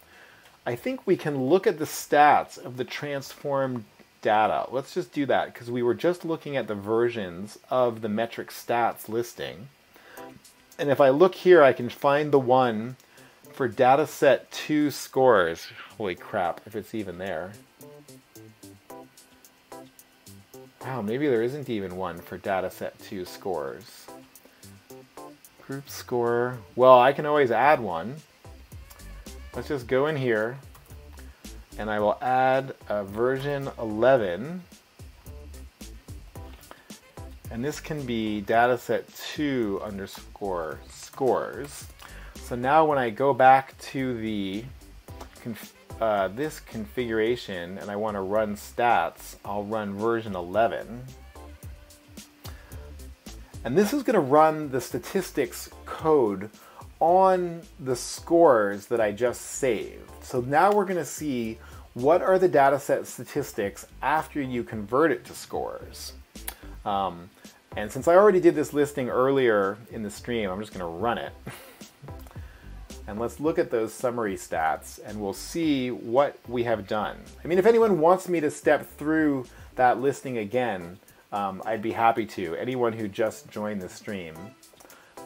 A: I think we can look at the stats of the transformed data. Let's just do that because we were just looking at the versions of the metric stats listing. And if I look here, I can find the one for data set 2 scores. Holy crap, if it's even there. Wow, maybe there isn't even one for data set 2 scores. Group score. Well, I can always add one. Let's just go in here and I will add a version 11. And this can be dataset 2 underscore scores. So now when I go back to the uh, this configuration and I want to run stats, I'll run version 11. And this is going to run the statistics code on the scores that I just saved. So now we're going to see what are the data set statistics after you convert it to scores. Um, and since I already did this listing earlier in the stream, I'm just going to run it. and let's look at those summary stats and we'll see what we have done. I mean, if anyone wants me to step through that listing again, um, I'd be happy to. Anyone who just joined the stream.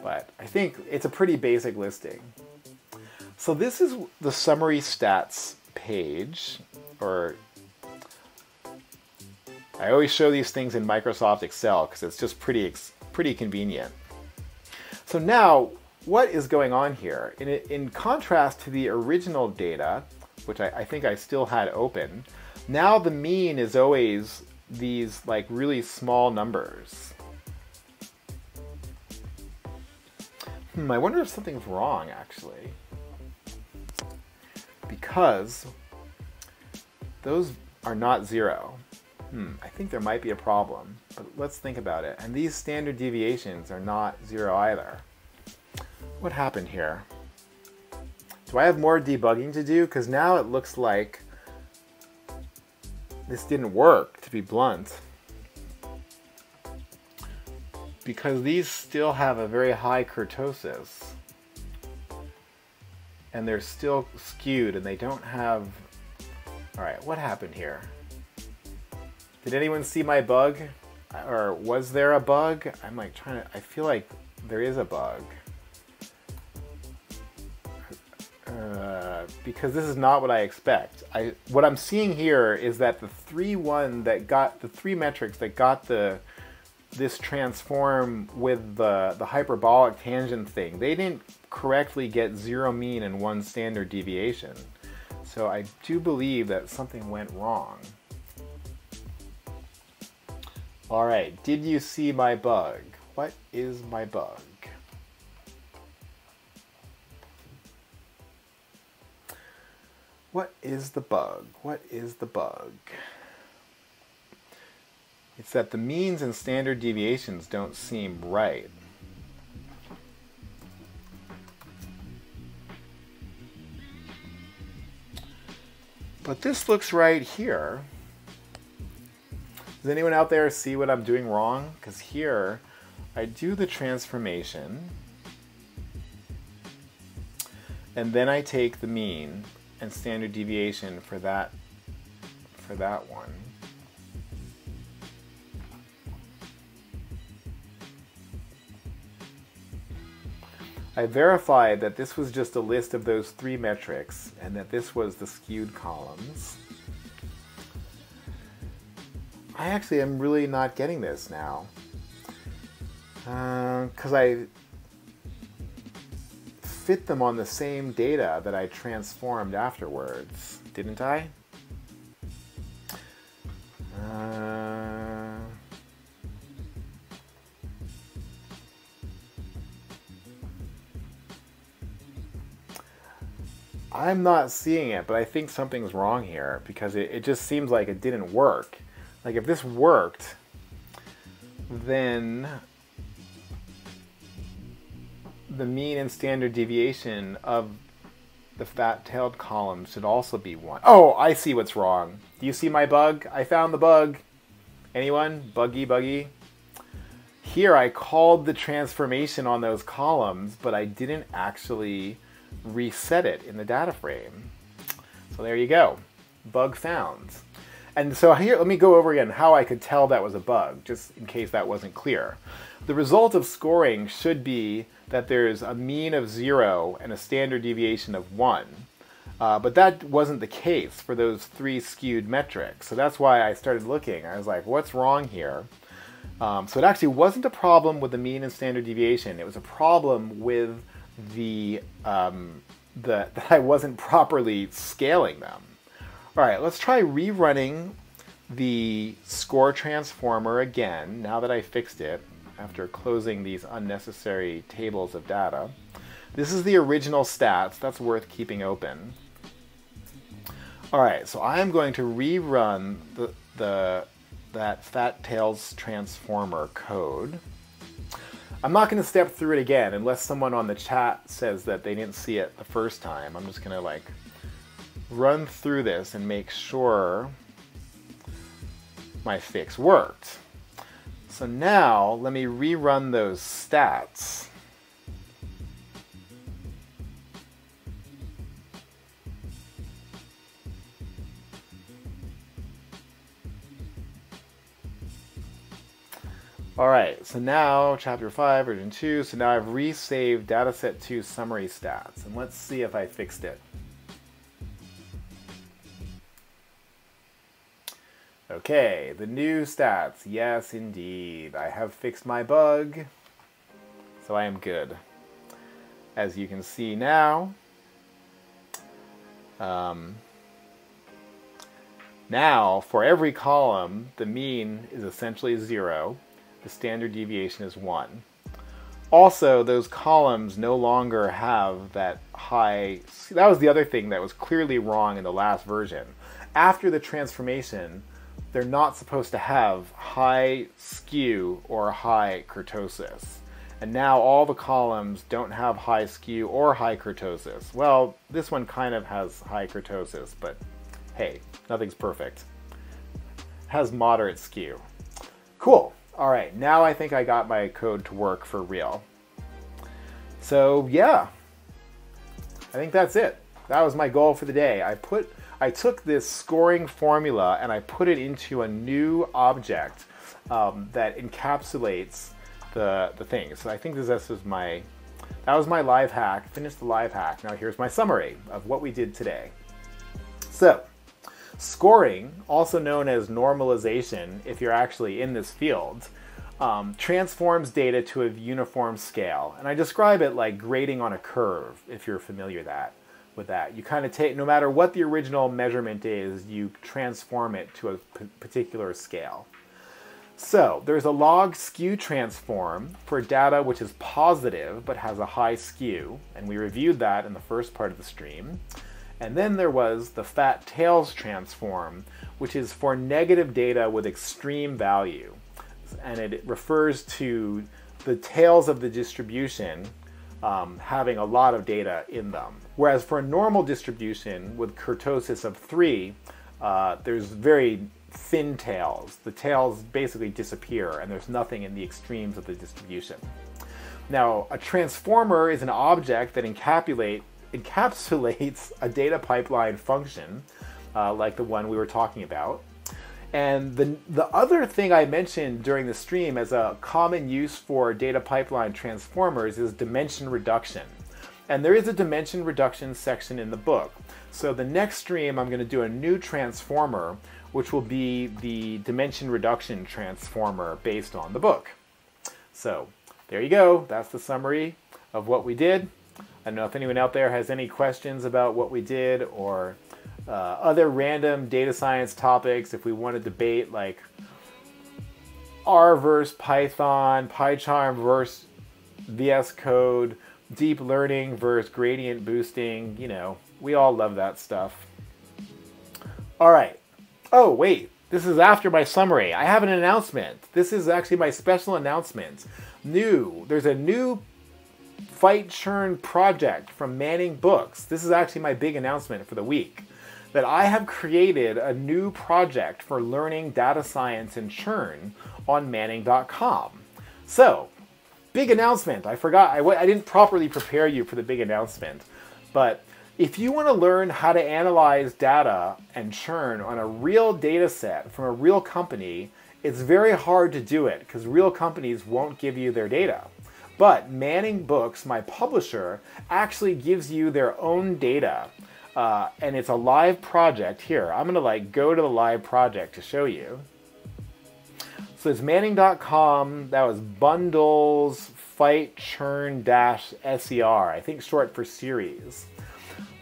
A: But I think it's a pretty basic listing. So this is the summary stats page, or I always show these things in Microsoft Excel because it's just pretty pretty convenient. So now, what is going on here? In, in contrast to the original data, which I, I think I still had open, now the mean is always these like really small numbers. Hmm, I wonder if something's wrong actually. Because those are not zero. Hmm, I think there might be a problem, but let's think about it. And these standard deviations are not zero either. What happened here? Do I have more debugging to do? Because now it looks like this didn't work, to be blunt. Because these still have a very high kurtosis. And they're still skewed and they don't have... Alright, what happened here? Did anyone see my bug? Or was there a bug? I'm like trying to... I feel like there is a bug. Uh, because this is not what I expect. I what I'm seeing here is that the three one that got the three metrics that got the this transform with the the hyperbolic tangent thing, they didn't correctly get zero mean and one standard deviation. So I do believe that something went wrong. All right, did you see my bug? What is my bug? What is the bug? What is the bug? It's that the means and standard deviations don't seem right. But this looks right here. Does anyone out there see what I'm doing wrong? Because here, I do the transformation, and then I take the mean, and standard deviation for that for that one. I verified that this was just a list of those three metrics and that this was the skewed columns. I actually am really not getting this now. Because uh, I fit them on the same data that I transformed afterwards, didn't I? Uh, I'm not seeing it, but I think something's wrong here because it, it just seems like it didn't work. Like if this worked, then the mean and standard deviation of the fat-tailed column should also be 1. Oh, I see what's wrong. Do you see my bug? I found the bug. Anyone? Buggy, buggy? Here I called the transformation on those columns, but I didn't actually reset it in the data frame. So there you go. Bug found. And so here, let me go over again how I could tell that was a bug, just in case that wasn't clear. The result of scoring should be that there's a mean of zero and a standard deviation of one. Uh, but that wasn't the case for those three skewed metrics. So that's why I started looking. I was like, what's wrong here? Um, so it actually wasn't a problem with the mean and standard deviation. It was a problem with the, um, the that I wasn't properly scaling them. All right, let's try rerunning the score transformer again now that I fixed it after closing these unnecessary tables of data. This is the original stats. That's worth keeping open. All right, so I'm going to rerun the, the that fat tails transformer code. I'm not going to step through it again unless someone on the chat says that they didn't see it the first time. I'm just going to like run through this and make sure my fix worked. So now let me rerun those stats. All right, so now chapter 5, version 2, so now I've resaved dataset 2 summary stats, and let's see if I fixed it. Okay, the new stats. Yes, indeed. I have fixed my bug, so I am good. As you can see now, um, now for every column, the mean is essentially zero. The standard deviation is one. Also, those columns no longer have that high. That was the other thing that was clearly wrong in the last version. After the transformation, they're not supposed to have high skew or high kurtosis. And now all the columns don't have high skew or high kurtosis. Well, this one kind of has high kurtosis, but hey, nothing's perfect. Has moderate skew. Cool. All right, now I think I got my code to work for real. So yeah, I think that's it. That was my goal for the day. I put I took this scoring formula and I put it into a new object um, that encapsulates the, the thing. So I think this, this my, that was my live hack, finished the live hack. Now here's my summary of what we did today. So, scoring, also known as normalization if you're actually in this field, um, transforms data to a uniform scale. And I describe it like grading on a curve, if you're familiar with that with that. You kind of take, no matter what the original measurement is, you transform it to a particular scale. So there's a log skew transform for data which is positive but has a high skew, and we reviewed that in the first part of the stream. And then there was the fat tails transform, which is for negative data with extreme value. And it refers to the tails of the distribution um, having a lot of data in them. Whereas for a normal distribution with kurtosis of three, uh, there's very thin tails. The tails basically disappear, and there's nothing in the extremes of the distribution. Now, a transformer is an object that encapsulates a data pipeline function, uh, like the one we were talking about. And the, the other thing I mentioned during the stream as a common use for data pipeline transformers is dimension reduction. And there is a dimension reduction section in the book. So the next stream, I'm going to do a new transformer, which will be the dimension reduction transformer based on the book. So there you go. That's the summary of what we did. I don't know if anyone out there has any questions about what we did or uh, other random data science topics. If we want to debate like R versus Python, PyCharm versus VS Code, deep learning versus gradient boosting, you know, we all love that stuff. All right. Oh, wait. This is after my summary. I have an announcement. This is actually my special announcement. New. There's a new Fight Churn project from Manning Books. This is actually my big announcement for the week. That I have created a new project for learning data science and churn on Manning.com. So, big announcement. I forgot, I, I didn't properly prepare you for the big announcement. But if you want to learn how to analyze data and churn on a real data set from a real company, it's very hard to do it because real companies won't give you their data. But Manning Books, my publisher, actually gives you their own data. Uh, and it's a live project here. I'm gonna like go to the live project to show you. So it's Manning.com. That was bundles fight churn dash ser. I think short for series.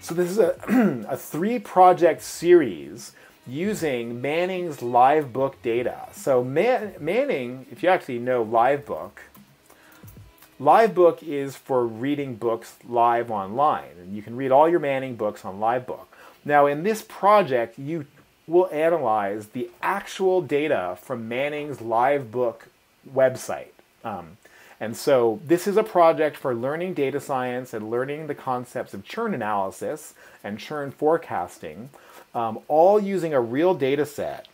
A: So this is a, a three project series using Manning's live book data. So Man- Manning, if you actually know LiveBook, LiveBook is for reading books live online, and you can read all your Manning books on LiveBook. Now, in this project, you will analyze the actual data from Manning's LiveBook website. Um, and so this is a project for learning data science and learning the concepts of churn analysis and churn forecasting, um, all using a real data set.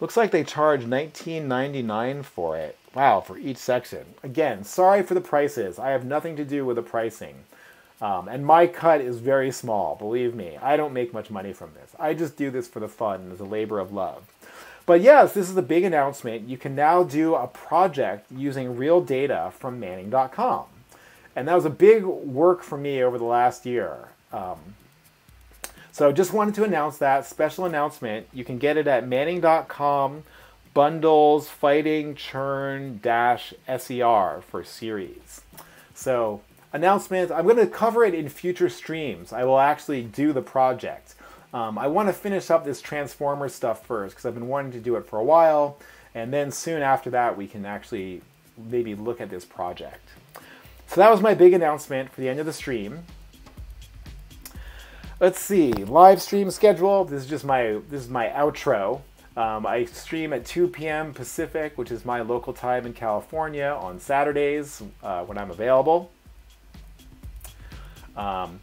A: Looks like they charge $19.99 for it. Wow, for each section. Again, sorry for the prices. I have nothing to do with the pricing. Um, and my cut is very small, believe me. I don't make much money from this. I just do this for the fun as a labor of love. But yes, this is a big announcement. You can now do a project using real data from Manning.com. And that was a big work for me over the last year. Um, so just wanted to announce that special announcement. You can get it at Manning.com bundles fighting churn dash ser for series. So announcements, I'm going to cover it in future streams. I will actually do the project. Um, I want to finish up this Transformer stuff first because I've been wanting to do it for a while, and then soon after that we can actually maybe look at this project. So that was my big announcement for the end of the stream. Let's see, live stream schedule. This is just my this is my outro. Um, I stream at 2 p.m. Pacific, which is my local time in California, on Saturdays uh, when I'm available. Um,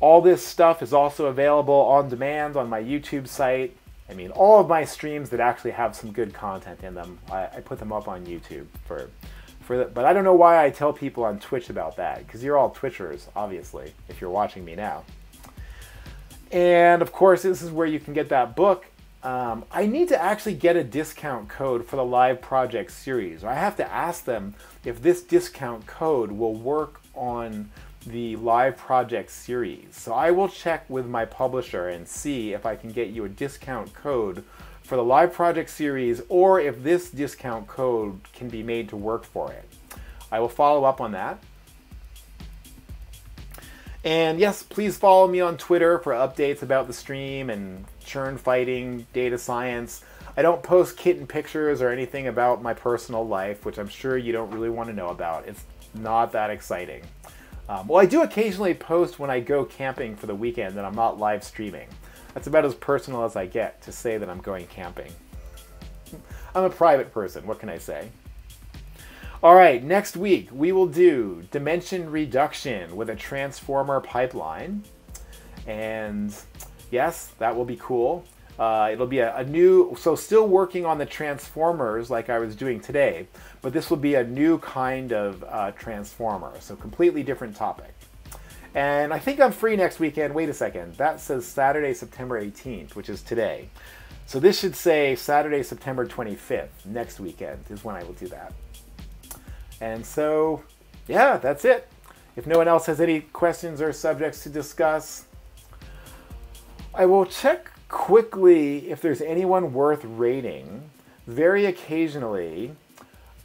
A: all this stuff is also available on demand on my YouTube site. I mean, all of my streams that actually have some good content in them, I, I put them up on YouTube for, for the, but I don't know why I tell people on Twitch about that because you're all Twitchers, obviously, if you're watching me now. And of course, this is where you can get that book. Um, I need to actually get a discount code for the live project series. I have to ask them if this discount code will work on the live project series. So I will check with my publisher and see if I can get you a discount code for the live project series or if this discount code can be made to work for it. I will follow up on that. And yes, please follow me on Twitter for updates about the stream and churn fighting, data science. I don't post kitten pictures or anything about my personal life, which I'm sure you don't really want to know about. It's not that exciting. Um, well, I do occasionally post when I go camping for the weekend and I'm not live streaming. That's about as personal as I get to say that I'm going camping. I'm a private person, what can I say? All right, next week we will do dimension reduction with a transformer pipeline. And yes, that will be cool. Uh, it'll be a, a, new, so still working on the transformers like I was doing today, but this will be a new kind of uh, transformer, so completely different topic. And I think I'm free next weekend. Wait a second, that says Saturday, September 18th, which is today. So this should say Saturday, September 25th, next weekend is when I will do that. And so, yeah, that's it. If no one else has any questions or subjects to discuss, I will check quickly if there's anyone worth raiding. Very occasionally,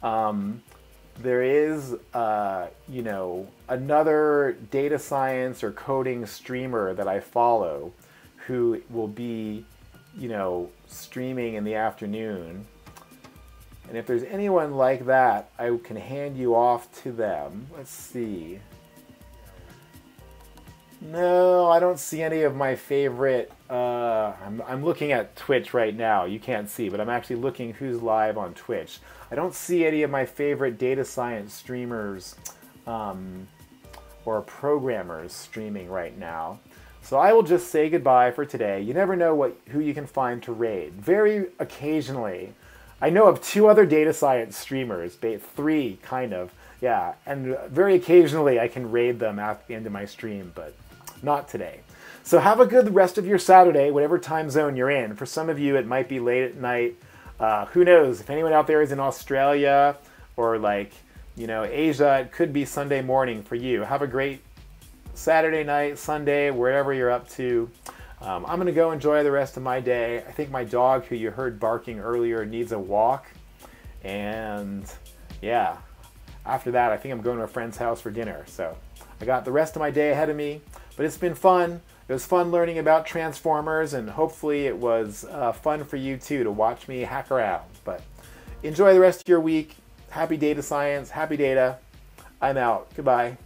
A: um, there is, uh, you know, another data science or coding streamer that I follow who will be, you know, streaming in the afternoon and if there's anyone like that, I can hand you off to them. Let's see. No, I don't see any of my favorite. Uh, I'm, I'm looking at Twitch right now. You can't see, but I'm actually looking who's live on Twitch. I don't see any of my favorite data science streamers um, or programmers streaming right now. So I will just say goodbye for today. You never know what who you can find to raid. Very occasionally, I know of two other data science streamers, three kind of, yeah, and very occasionally I can raid them at the end of my stream, but not today. So have a good rest of your Saturday, whatever time zone you're in. For some of you, it might be late at night. Uh, who knows? If anyone out there is in Australia or like, you know, Asia, it could be Sunday morning for you. Have a great Saturday night, Sunday, wherever you're up to. Um, I'm going to go enjoy the rest of my day. I think my dog, who you heard barking earlier, needs a walk. And yeah, after that, I think I'm going to a friend's house for dinner. So I got the rest of my day ahead of me. But it's been fun. It was fun learning about Transformers, and hopefully, it was uh, fun for you too to watch me hack around. But enjoy the rest of your week. Happy data science. Happy data. I'm out. Goodbye.